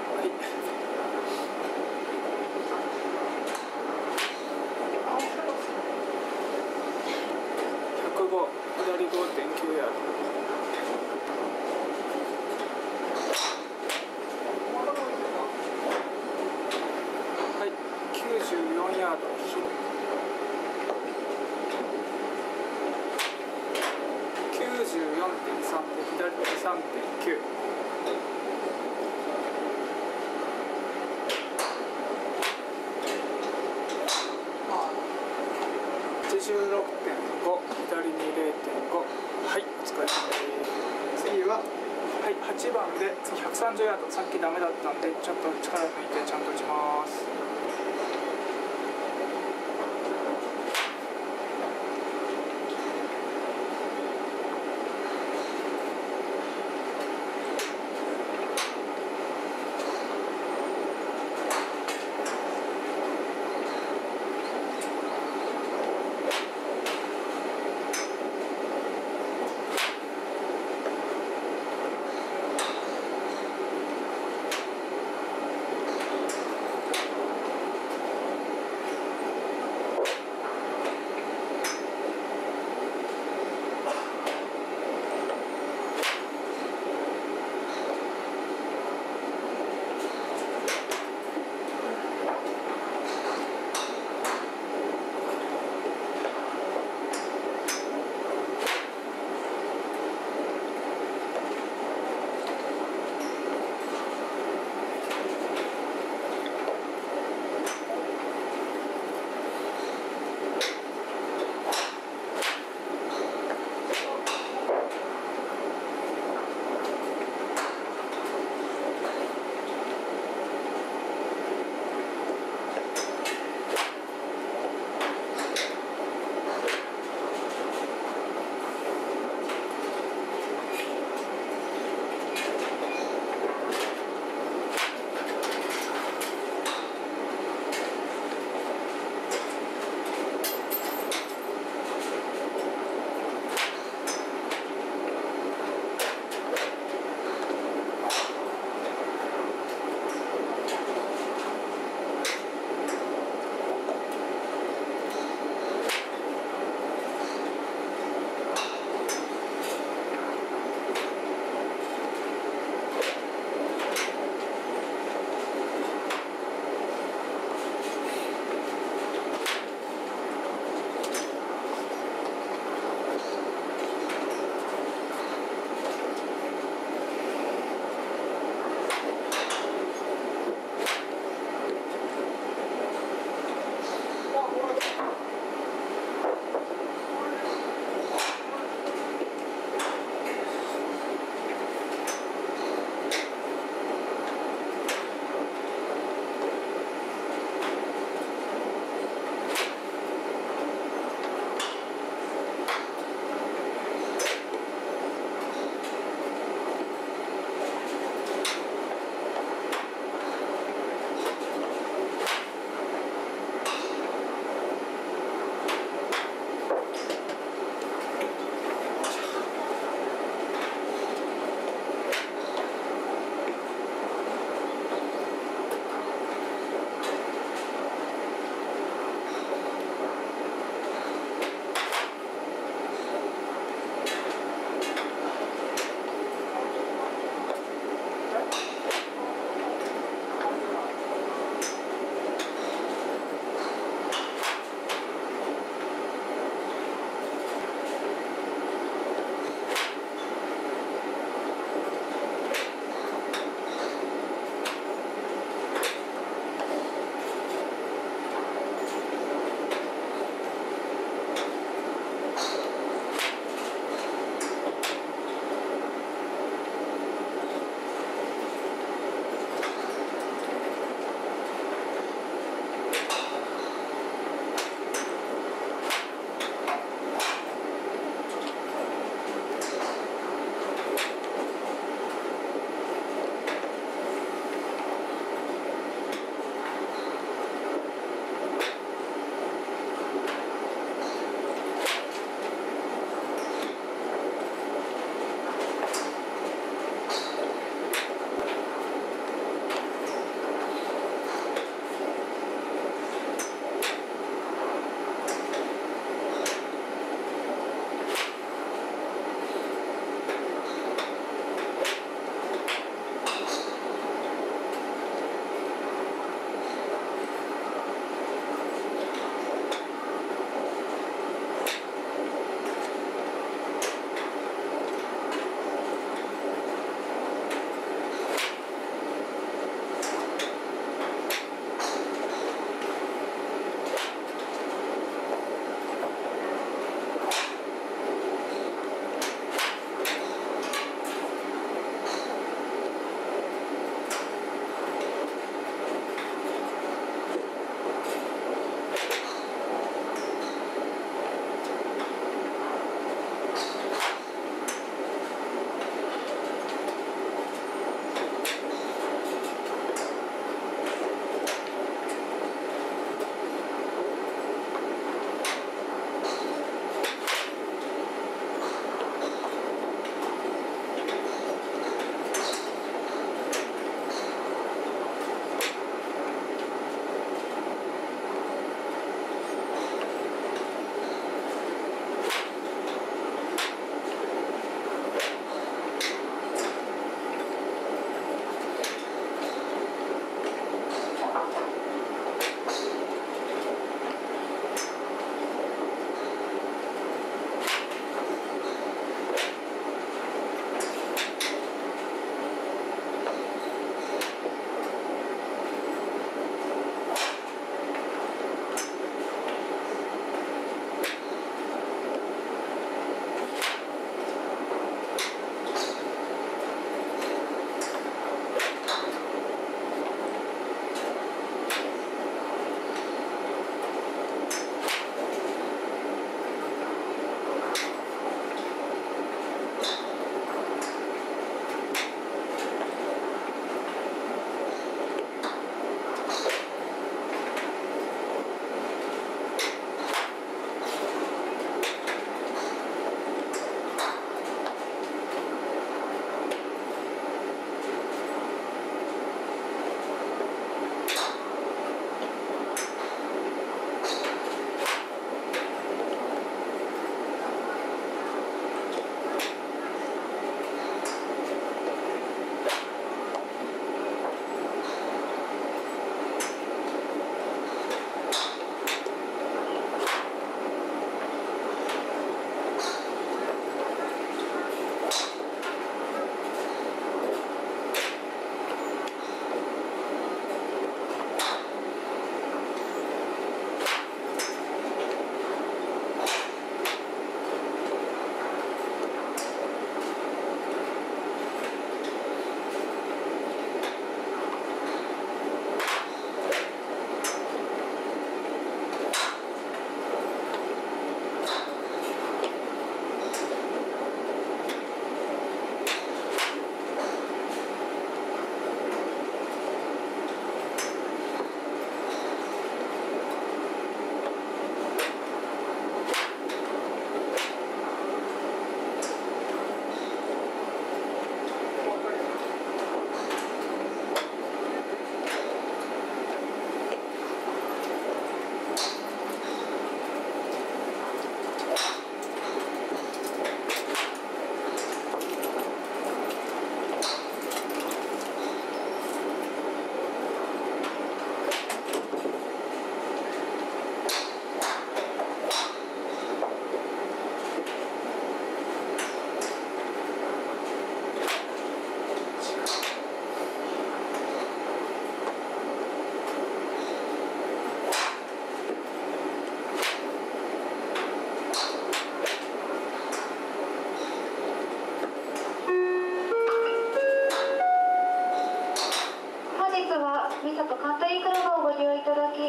[SPEAKER 5] カントリークラブをご利用いただき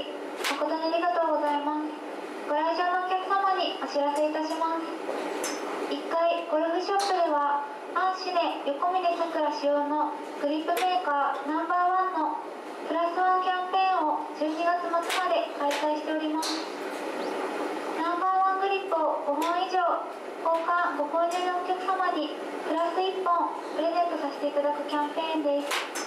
[SPEAKER 5] 誠にありがとうございます。ご来場のお客様にお知らせいたします。1階ゴルフショップではアンシネ横峯さくら使用のグリップメーカーナンバーワンのプラスワンキャンペーンを12月末まで開催しております。ナンバーワングリップを5本以上交換ご購入のお客様にプラス1本プレゼントさせていただくキャンペーンです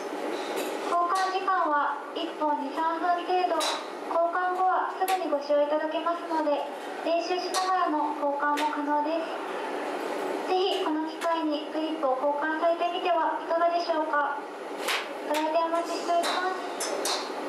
[SPEAKER 5] 交換時間は1本23分程度交換後はすぐにご使用いただけますので練習しながらの交換も可能です。ぜひこの機会にグリップを交換されてみてはいかがでしょうか。ご来店お待ちしております。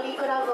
[SPEAKER 1] película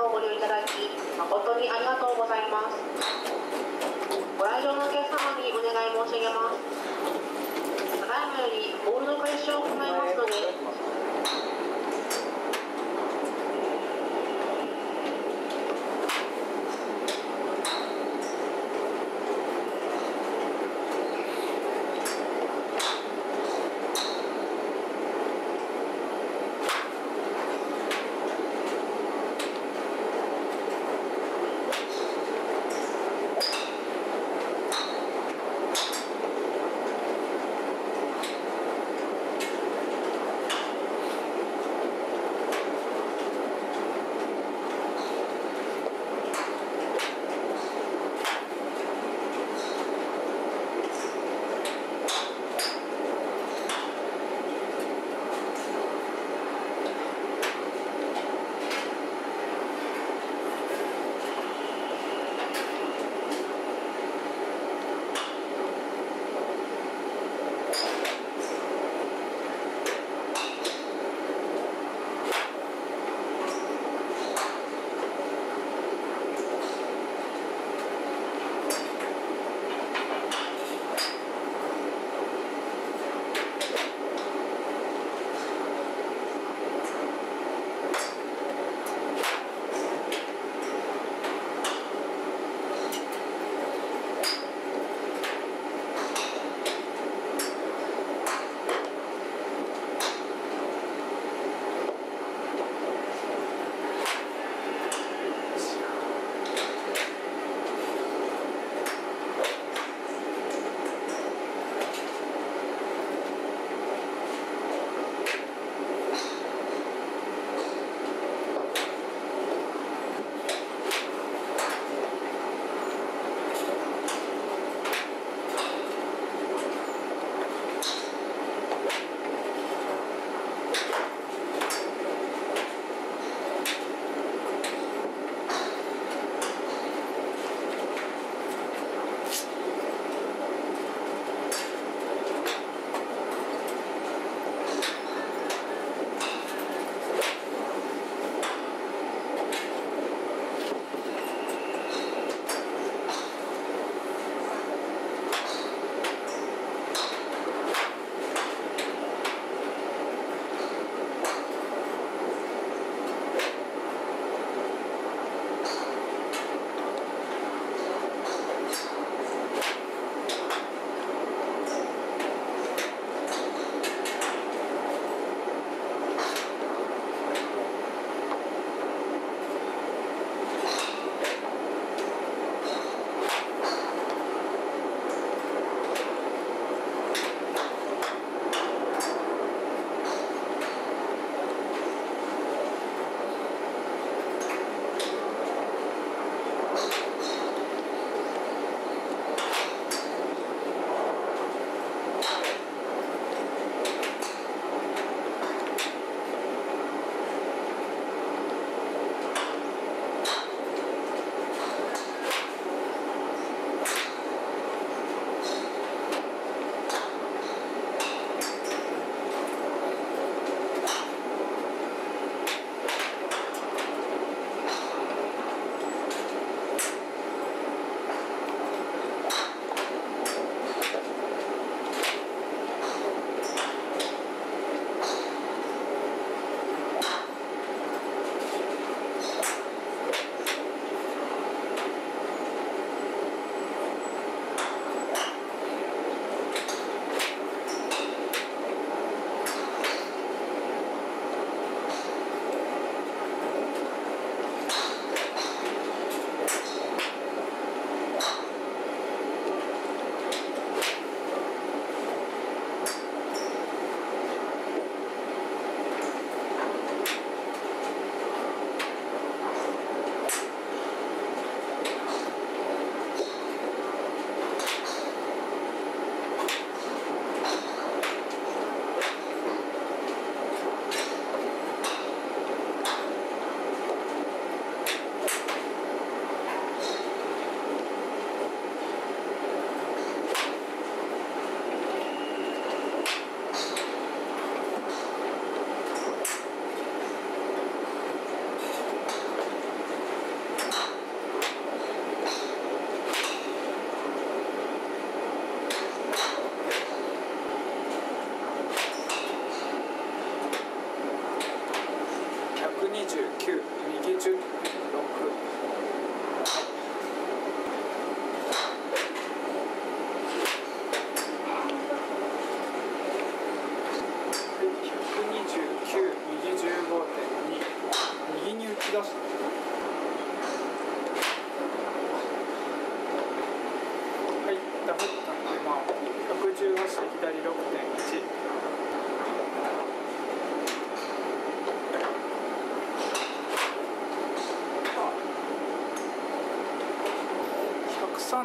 [SPEAKER 1] 131、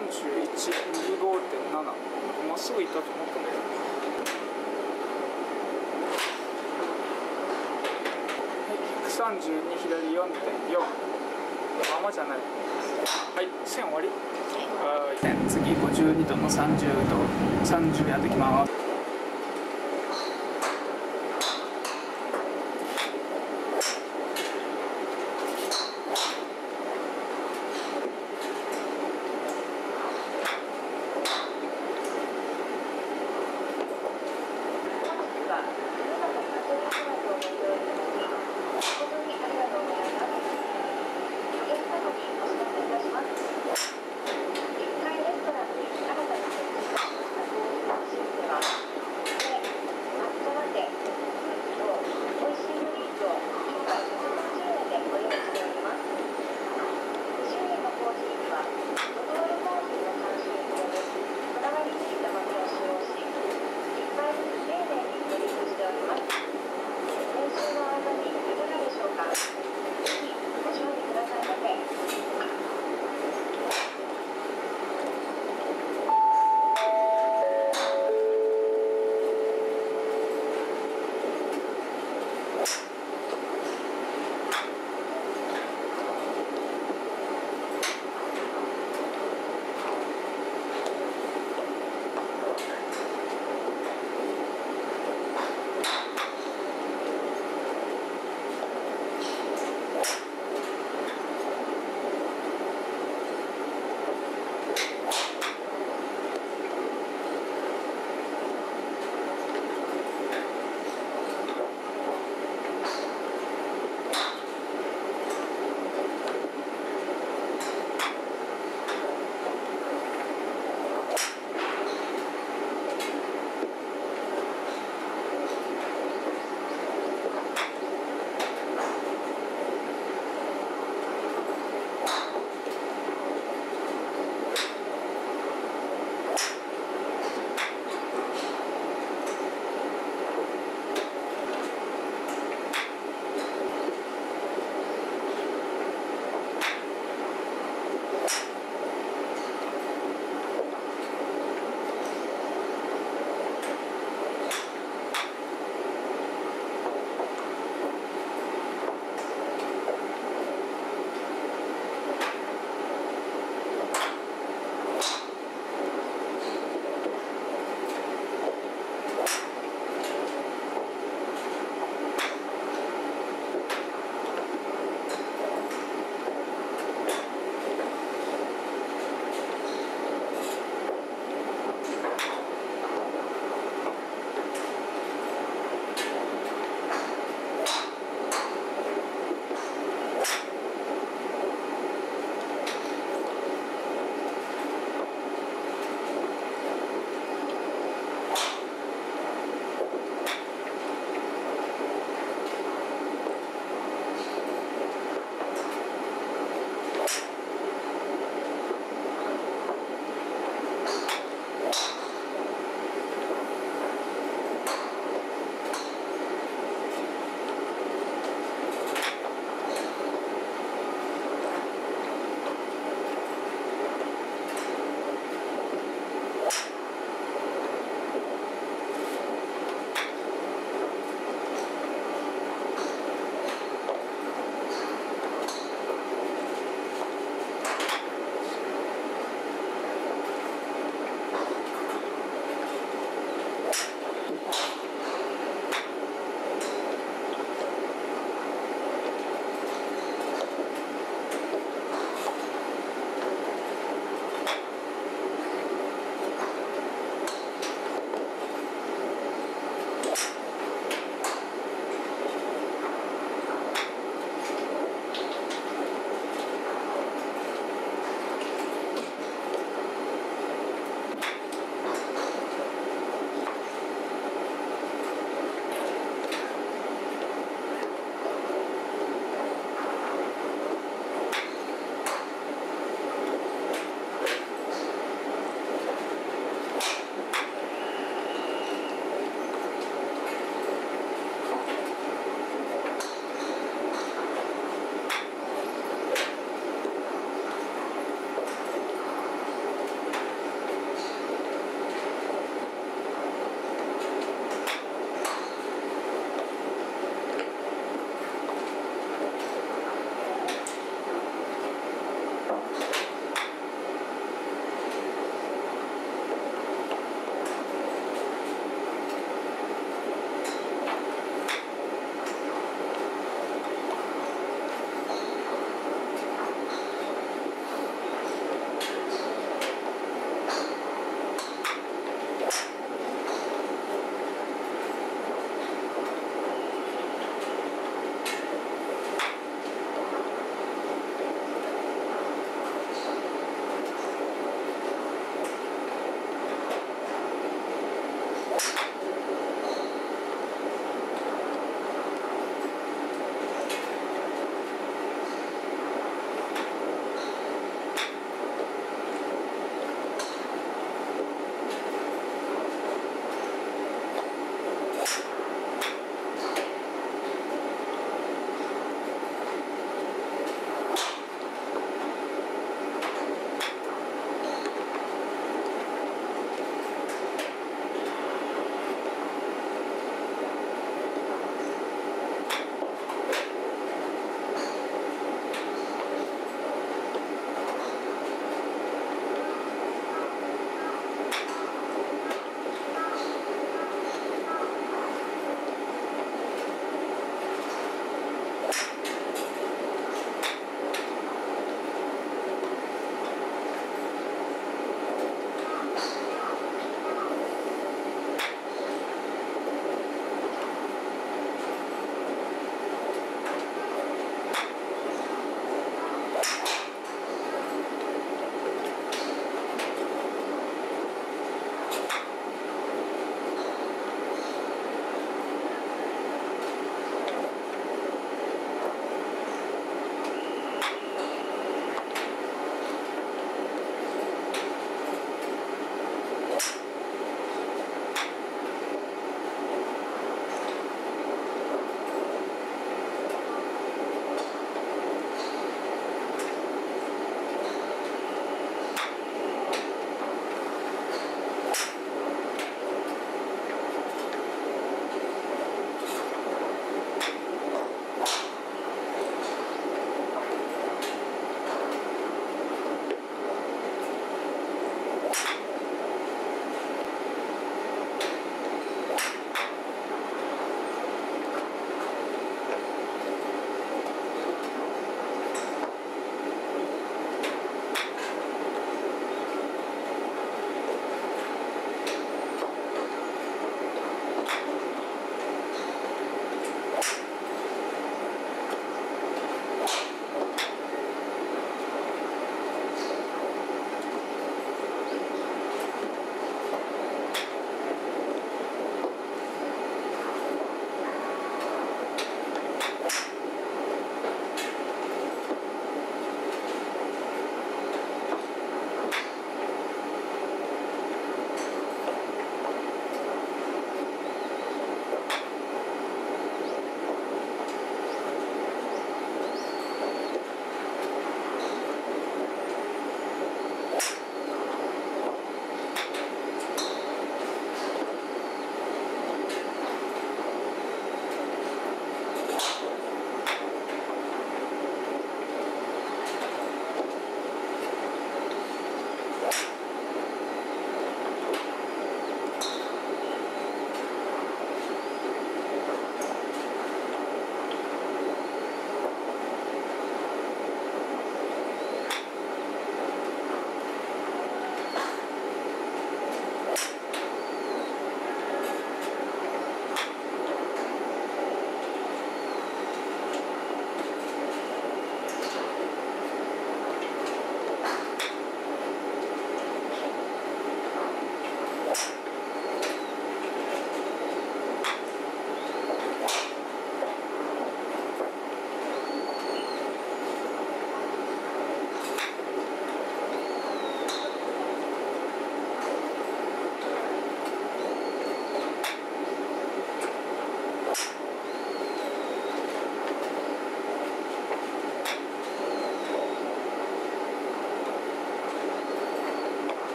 [SPEAKER 1] 25.7まっすぐ行ったと思ったんだけど。はい132左4.4まあまあじゃない。はい線終わり。はい。次52度の30度30やってきます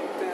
[SPEAKER 1] something.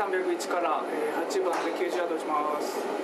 [SPEAKER 1] 301か
[SPEAKER 6] ら、え、8番で90ヤード打ちます。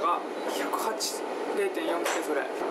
[SPEAKER 1] が108 0.4それ。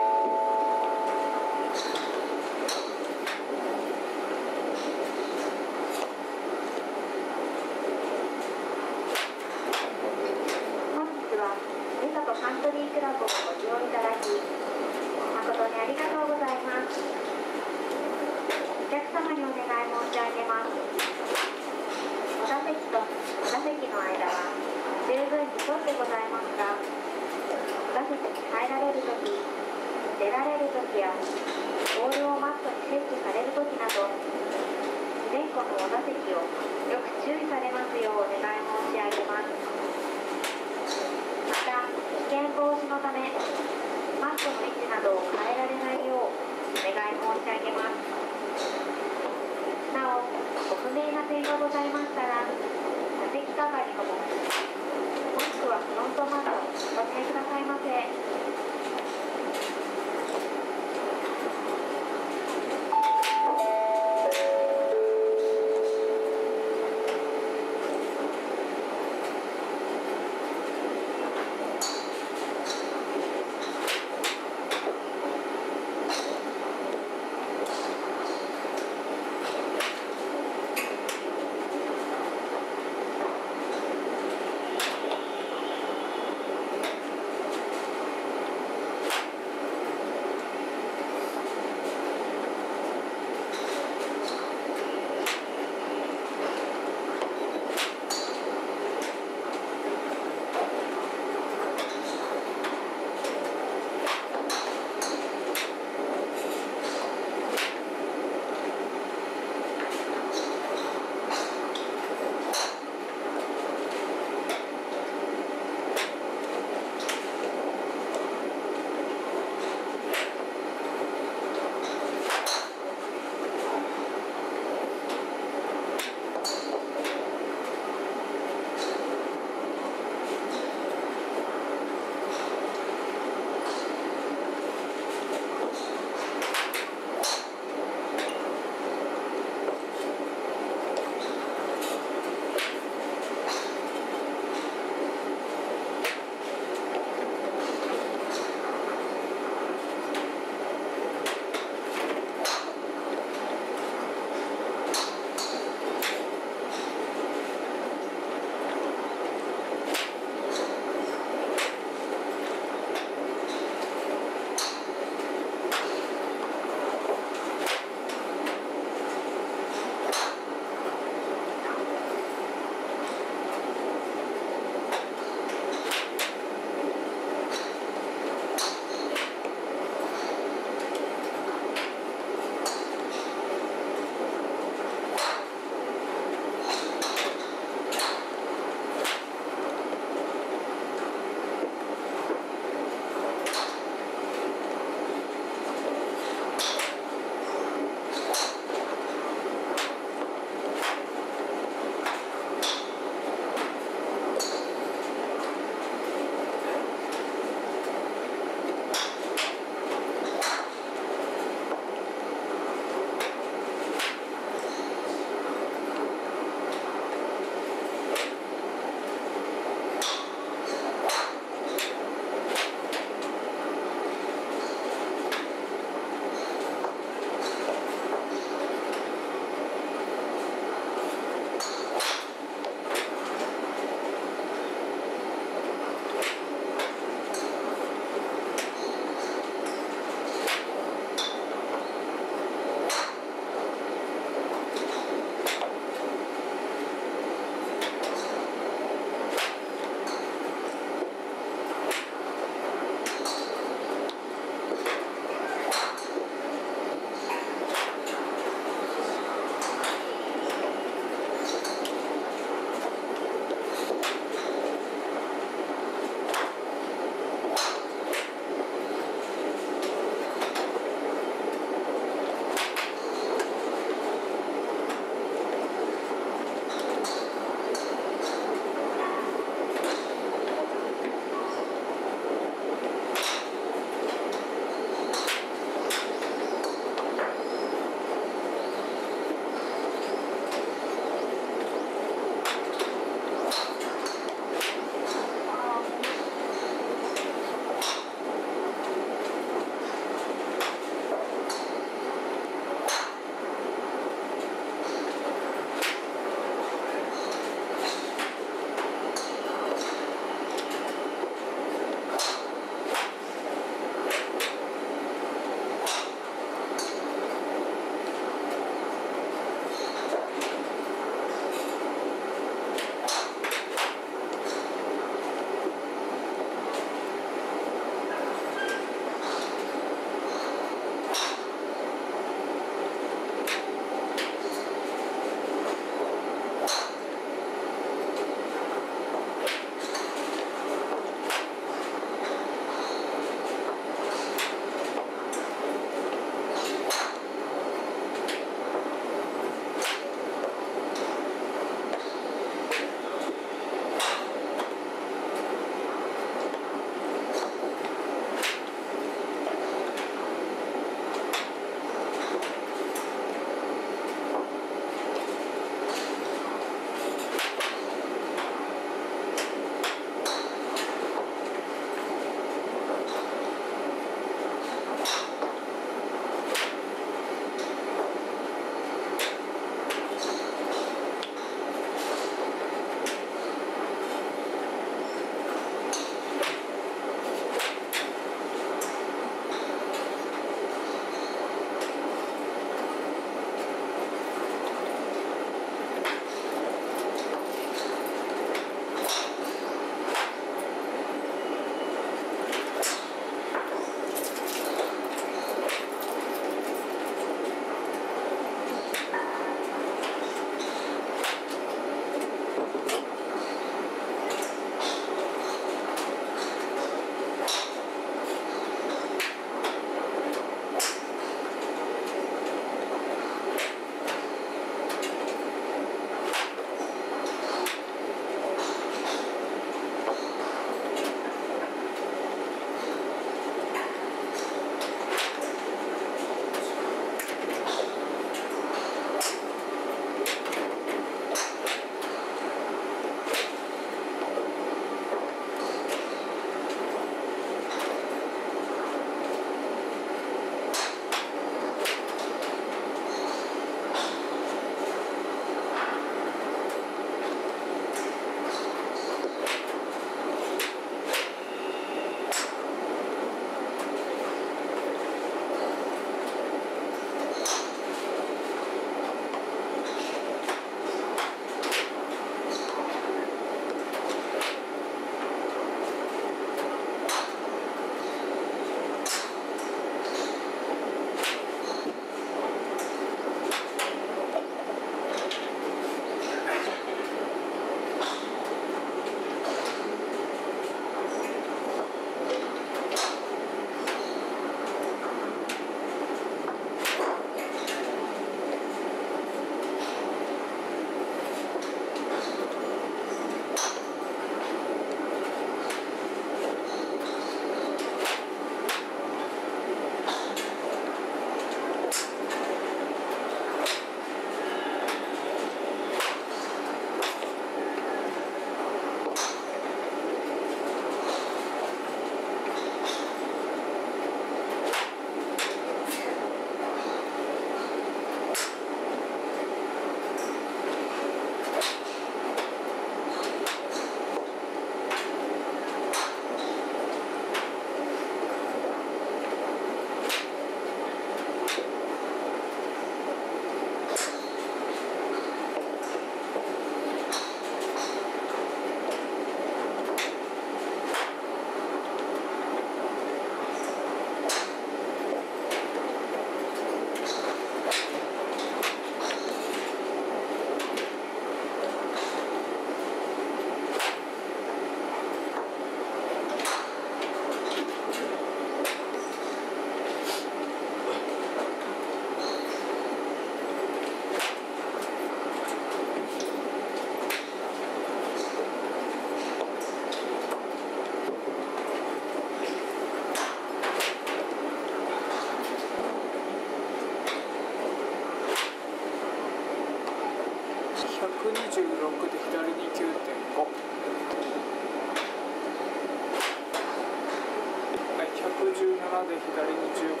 [SPEAKER 1] で左に15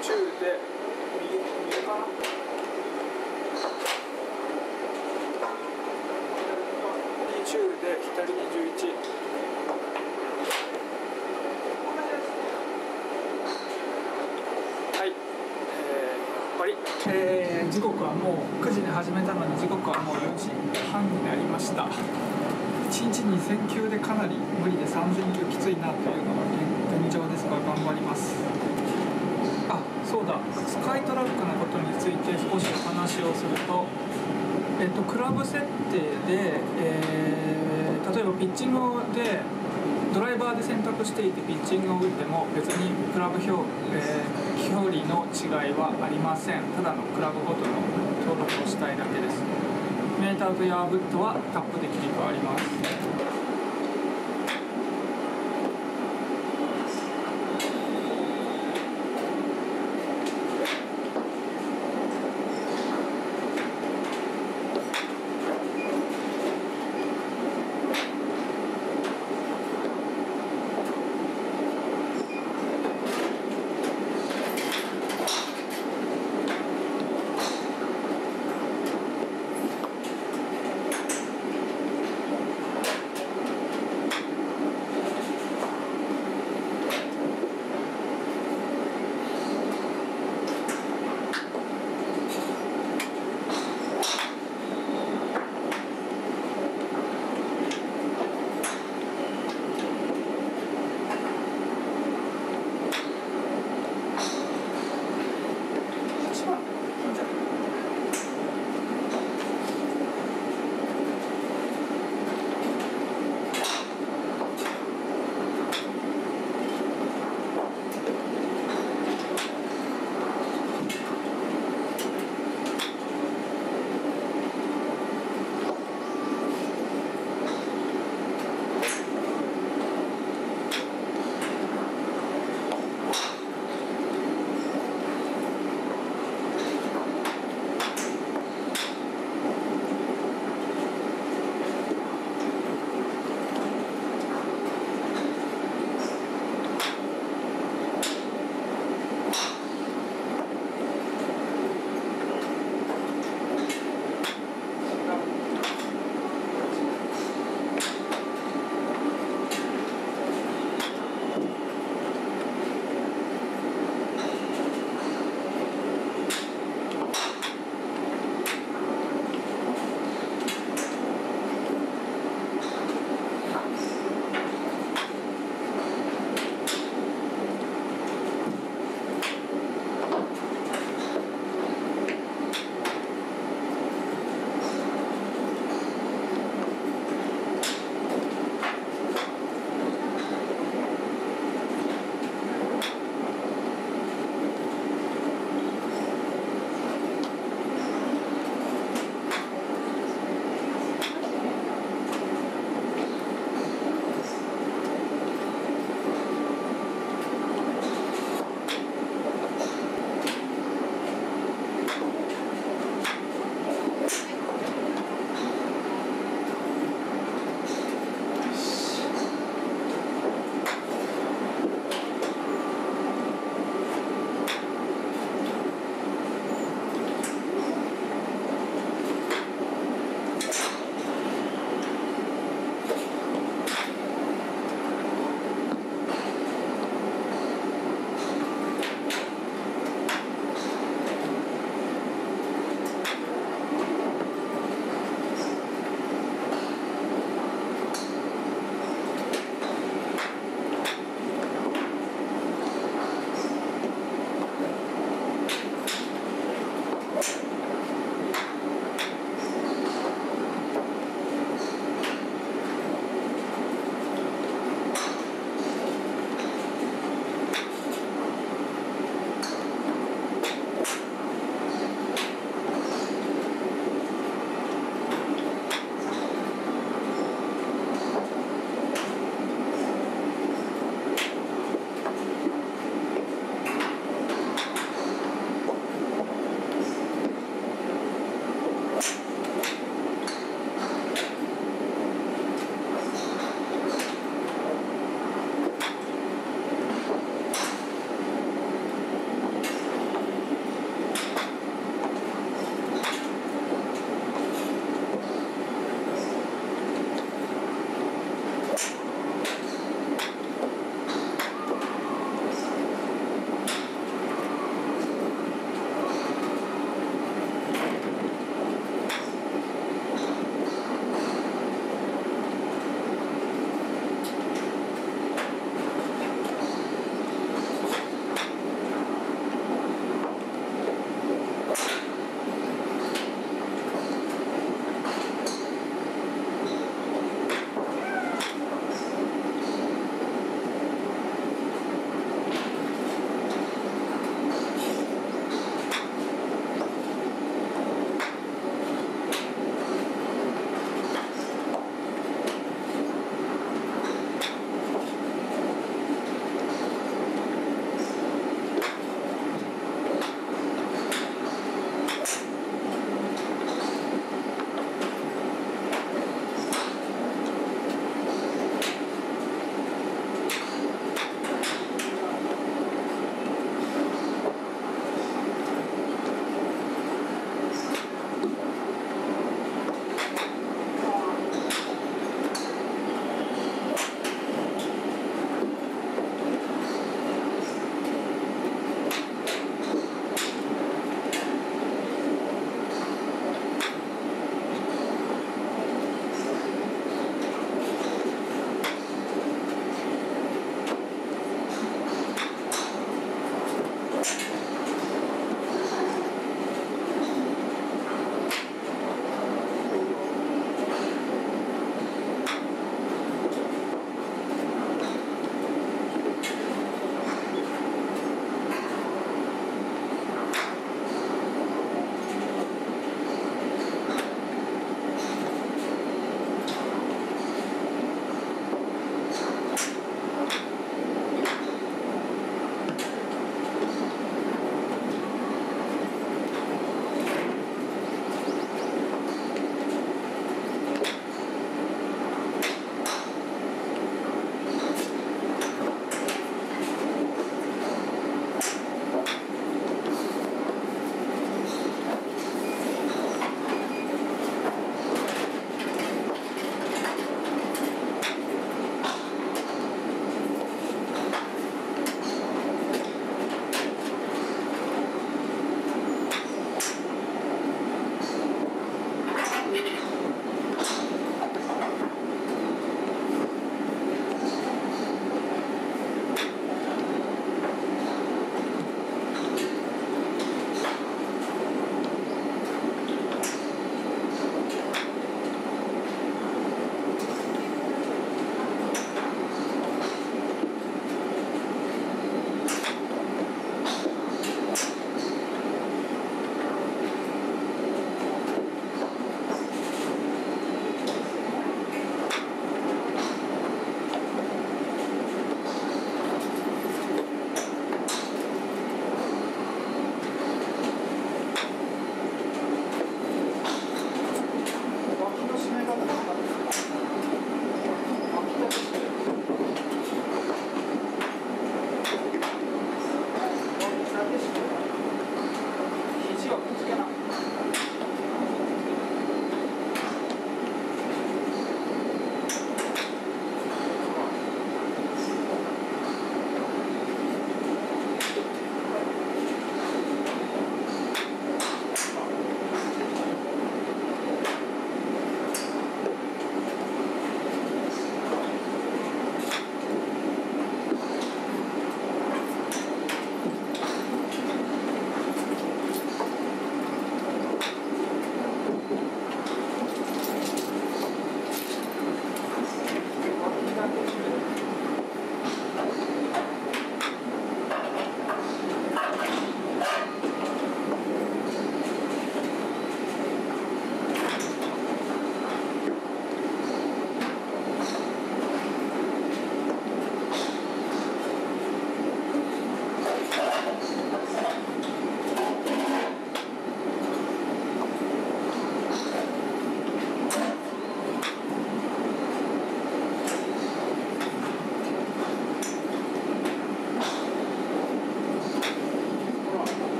[SPEAKER 1] 110で右右かな。20で左に11はい、えー、時刻はもう9時に始めたのに時刻はもう4時。1日2000球でかなり無理で3000球きついなというのが現状ですが頑張ります。あそうだ。スカイトラックのことについて少しお話をするとえっと、クラブ設定で、えー例えばピッチングでドライバーで選択していてピッチングを打っても別にクラブ表、えー距離の違いはありません。ただのクラブごとの登録をしたいだけです。メーターとヤーブットはタップで切り替わります。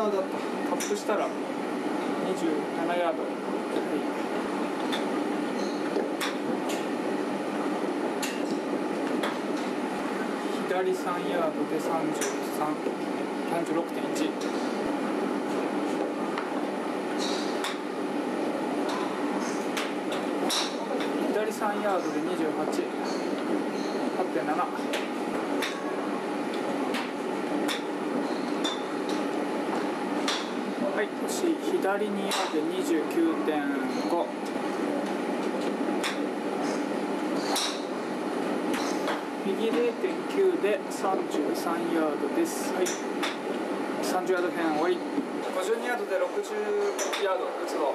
[SPEAKER 1] ダーだった。タップしたら27ヤード。左3ヤードで30 36.1左3ヤードで28 8.7はい星左2ヤードで29.5右0.9で33ヤードです。はい。30ヤード辺終わり。52ヤードで60ヤード打つぞ。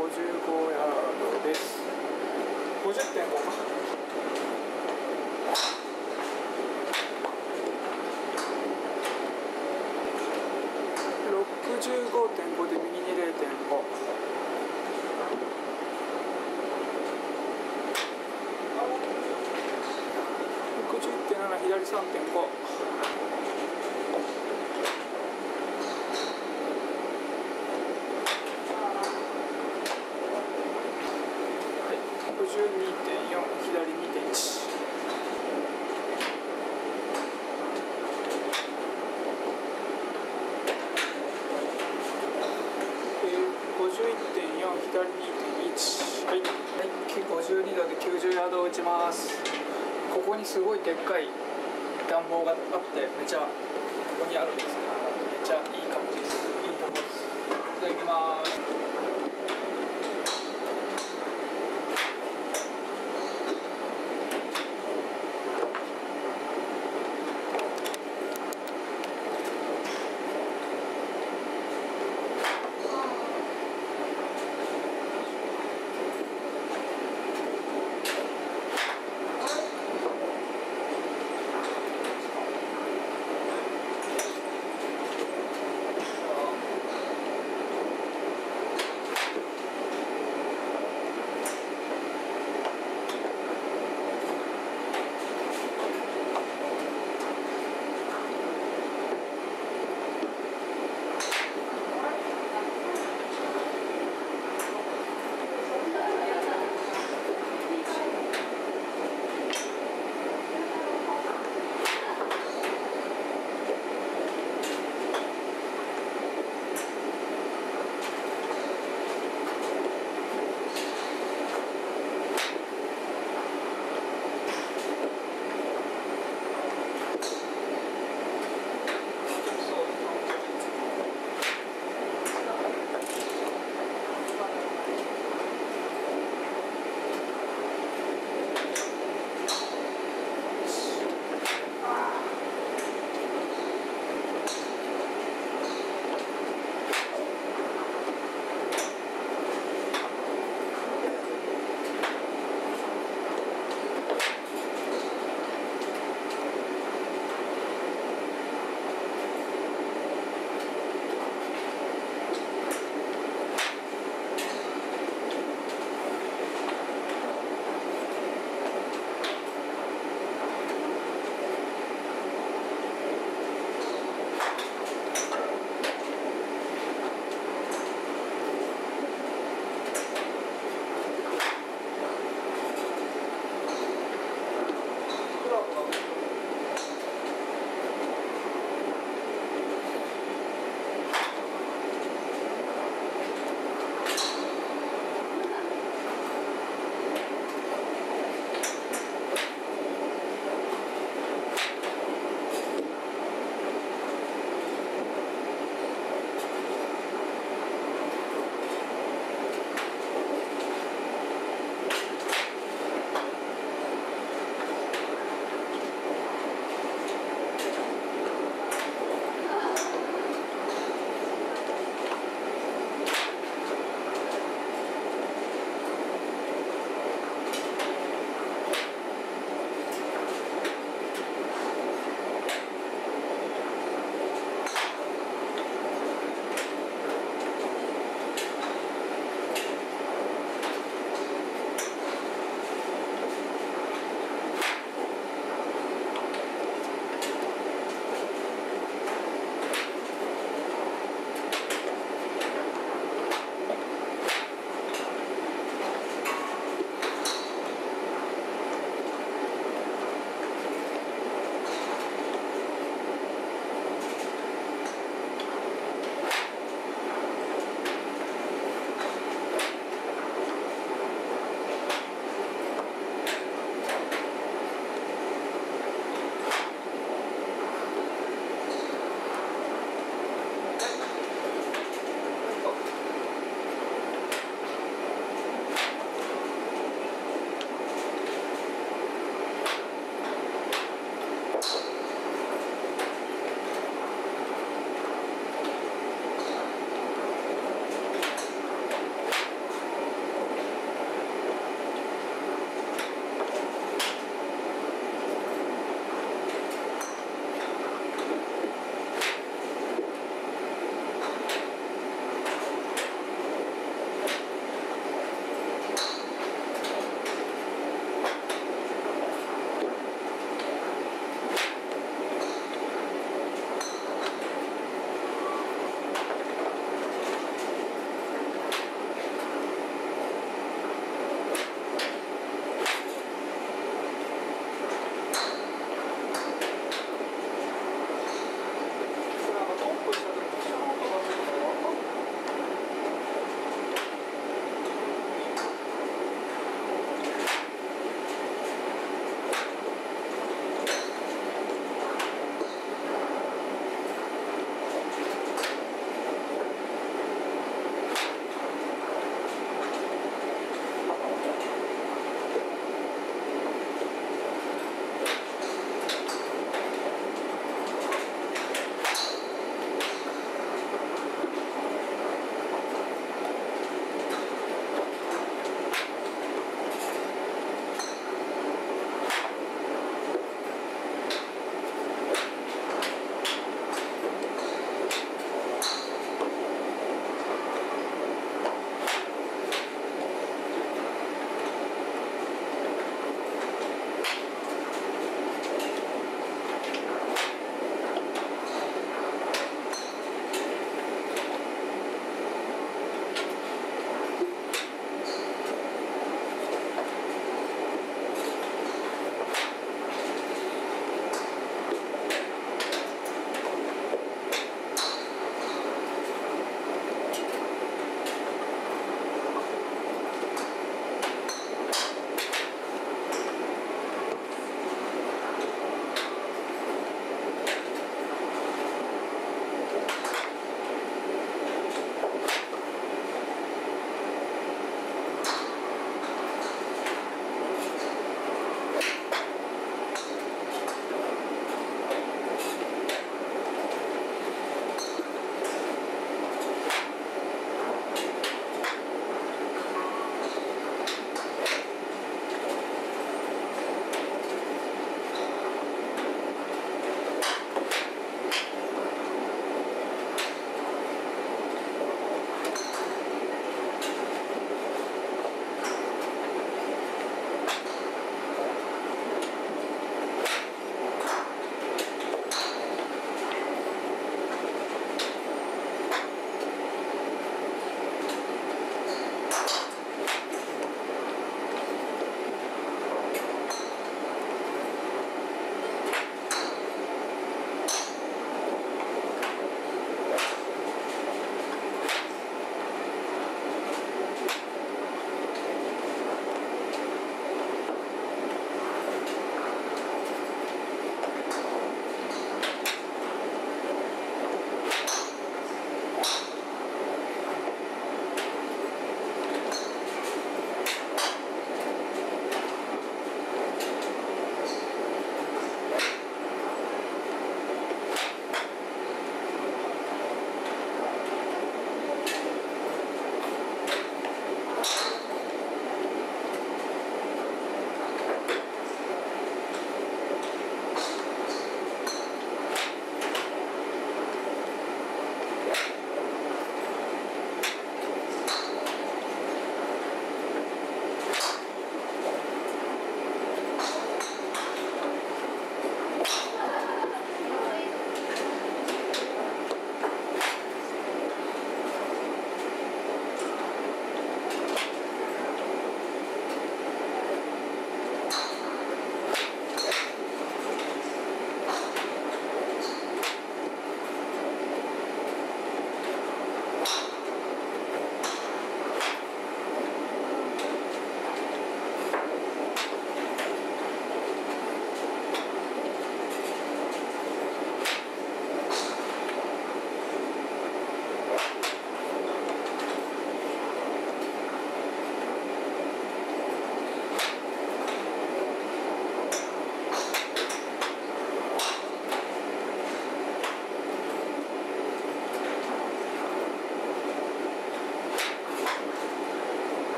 [SPEAKER 1] 55ヤードです。50.5か。65.5で右に0.5 61.7左3.5はい52.4左2.1えー51.4左2.1はい、はい、52度で90ヤードを打ちますここにすごいでっかい暖房があってめちゃここにあるんです。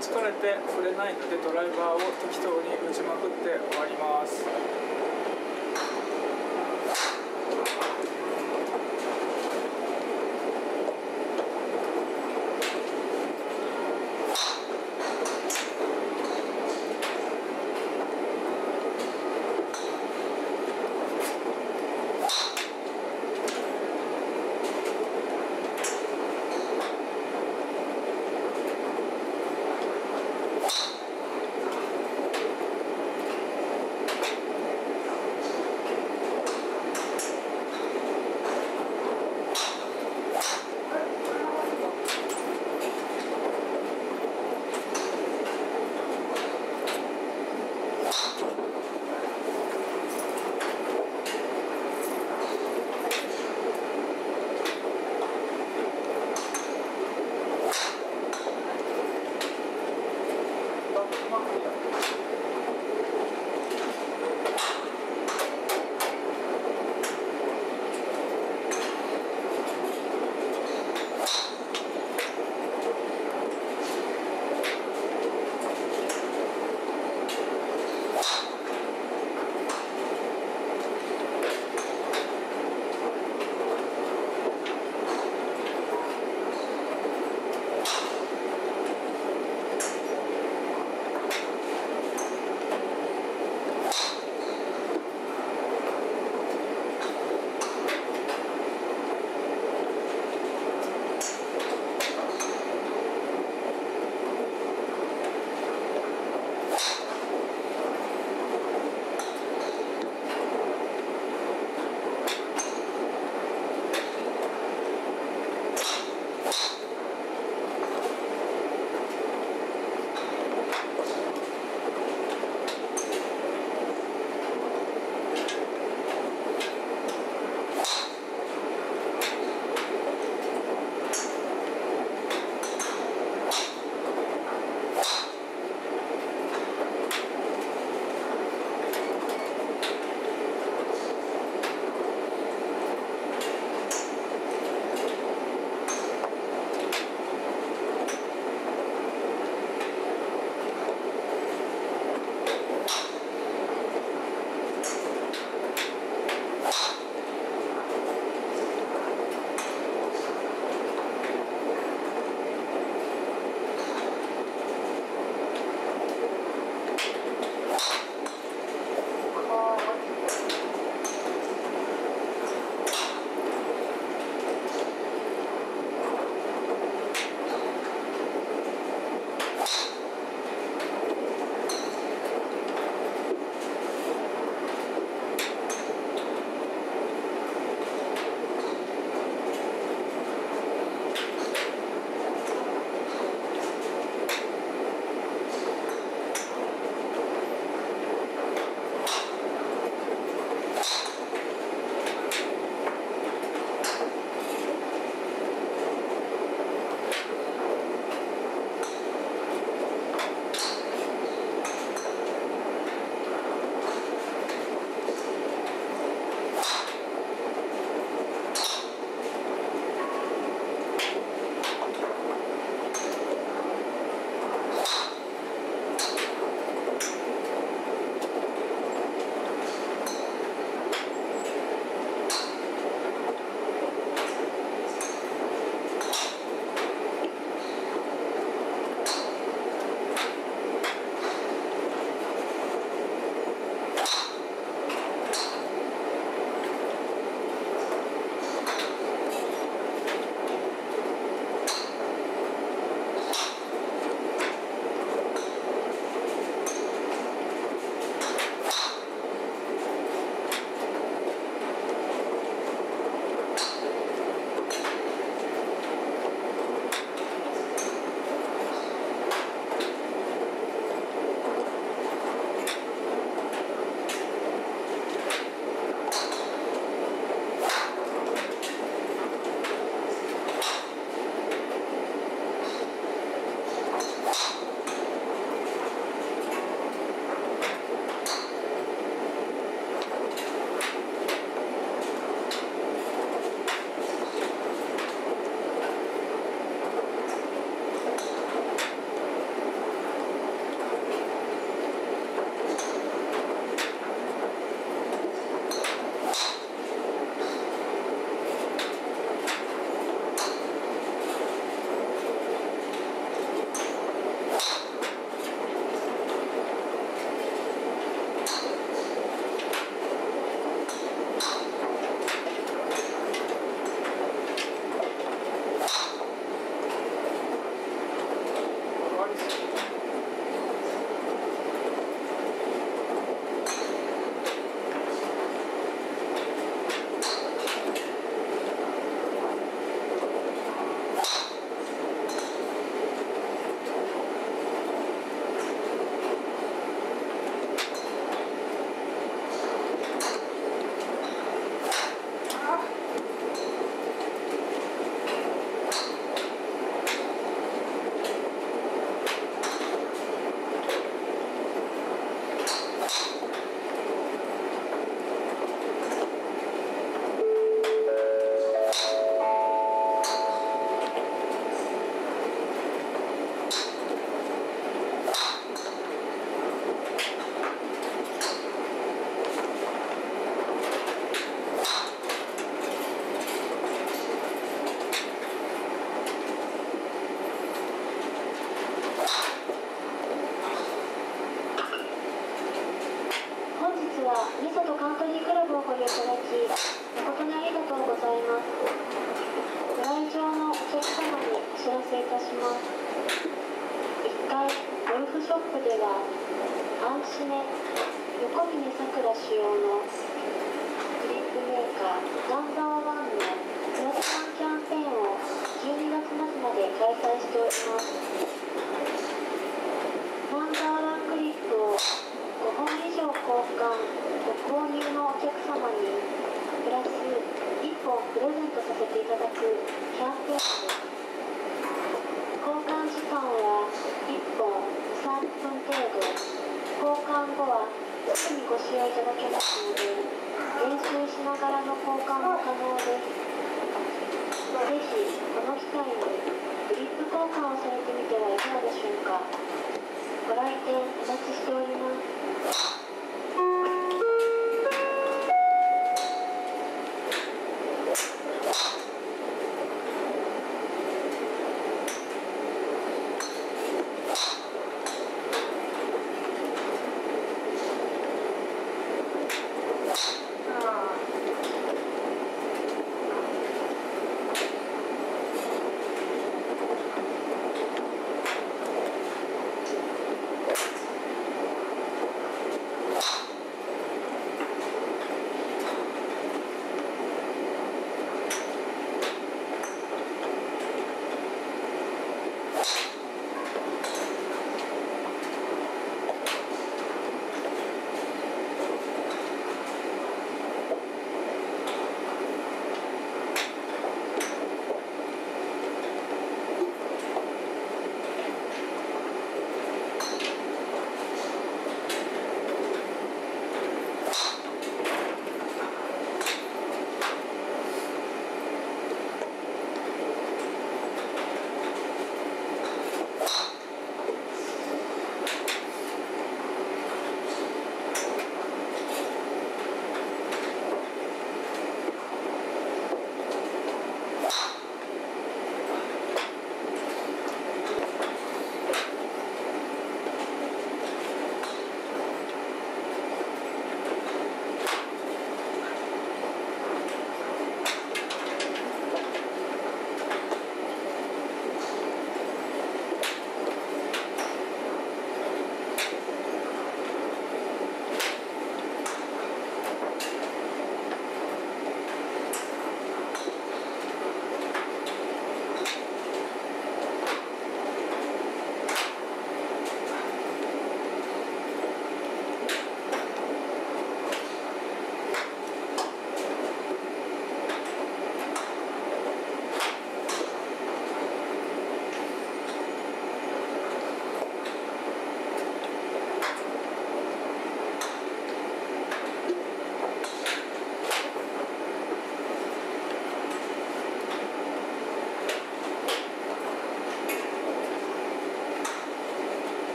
[SPEAKER 1] 疲れて触れないのでドライバーを適当に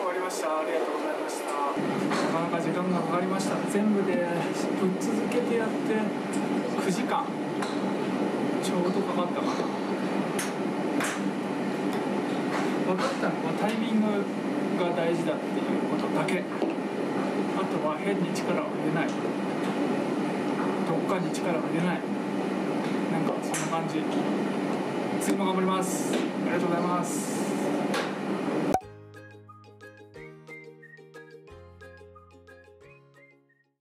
[SPEAKER 1] 終わりました。ありがとうございました。なかなか時間がかかりました。全部でぶっ続けてやって9時間。ちょうどかかったかな。分かった。のはタイミングが大事だっていうことだけ。あとは変に力を入れない。どっかに力を入れない。なんかそんな感じ。次も頑張りますありがとうございます。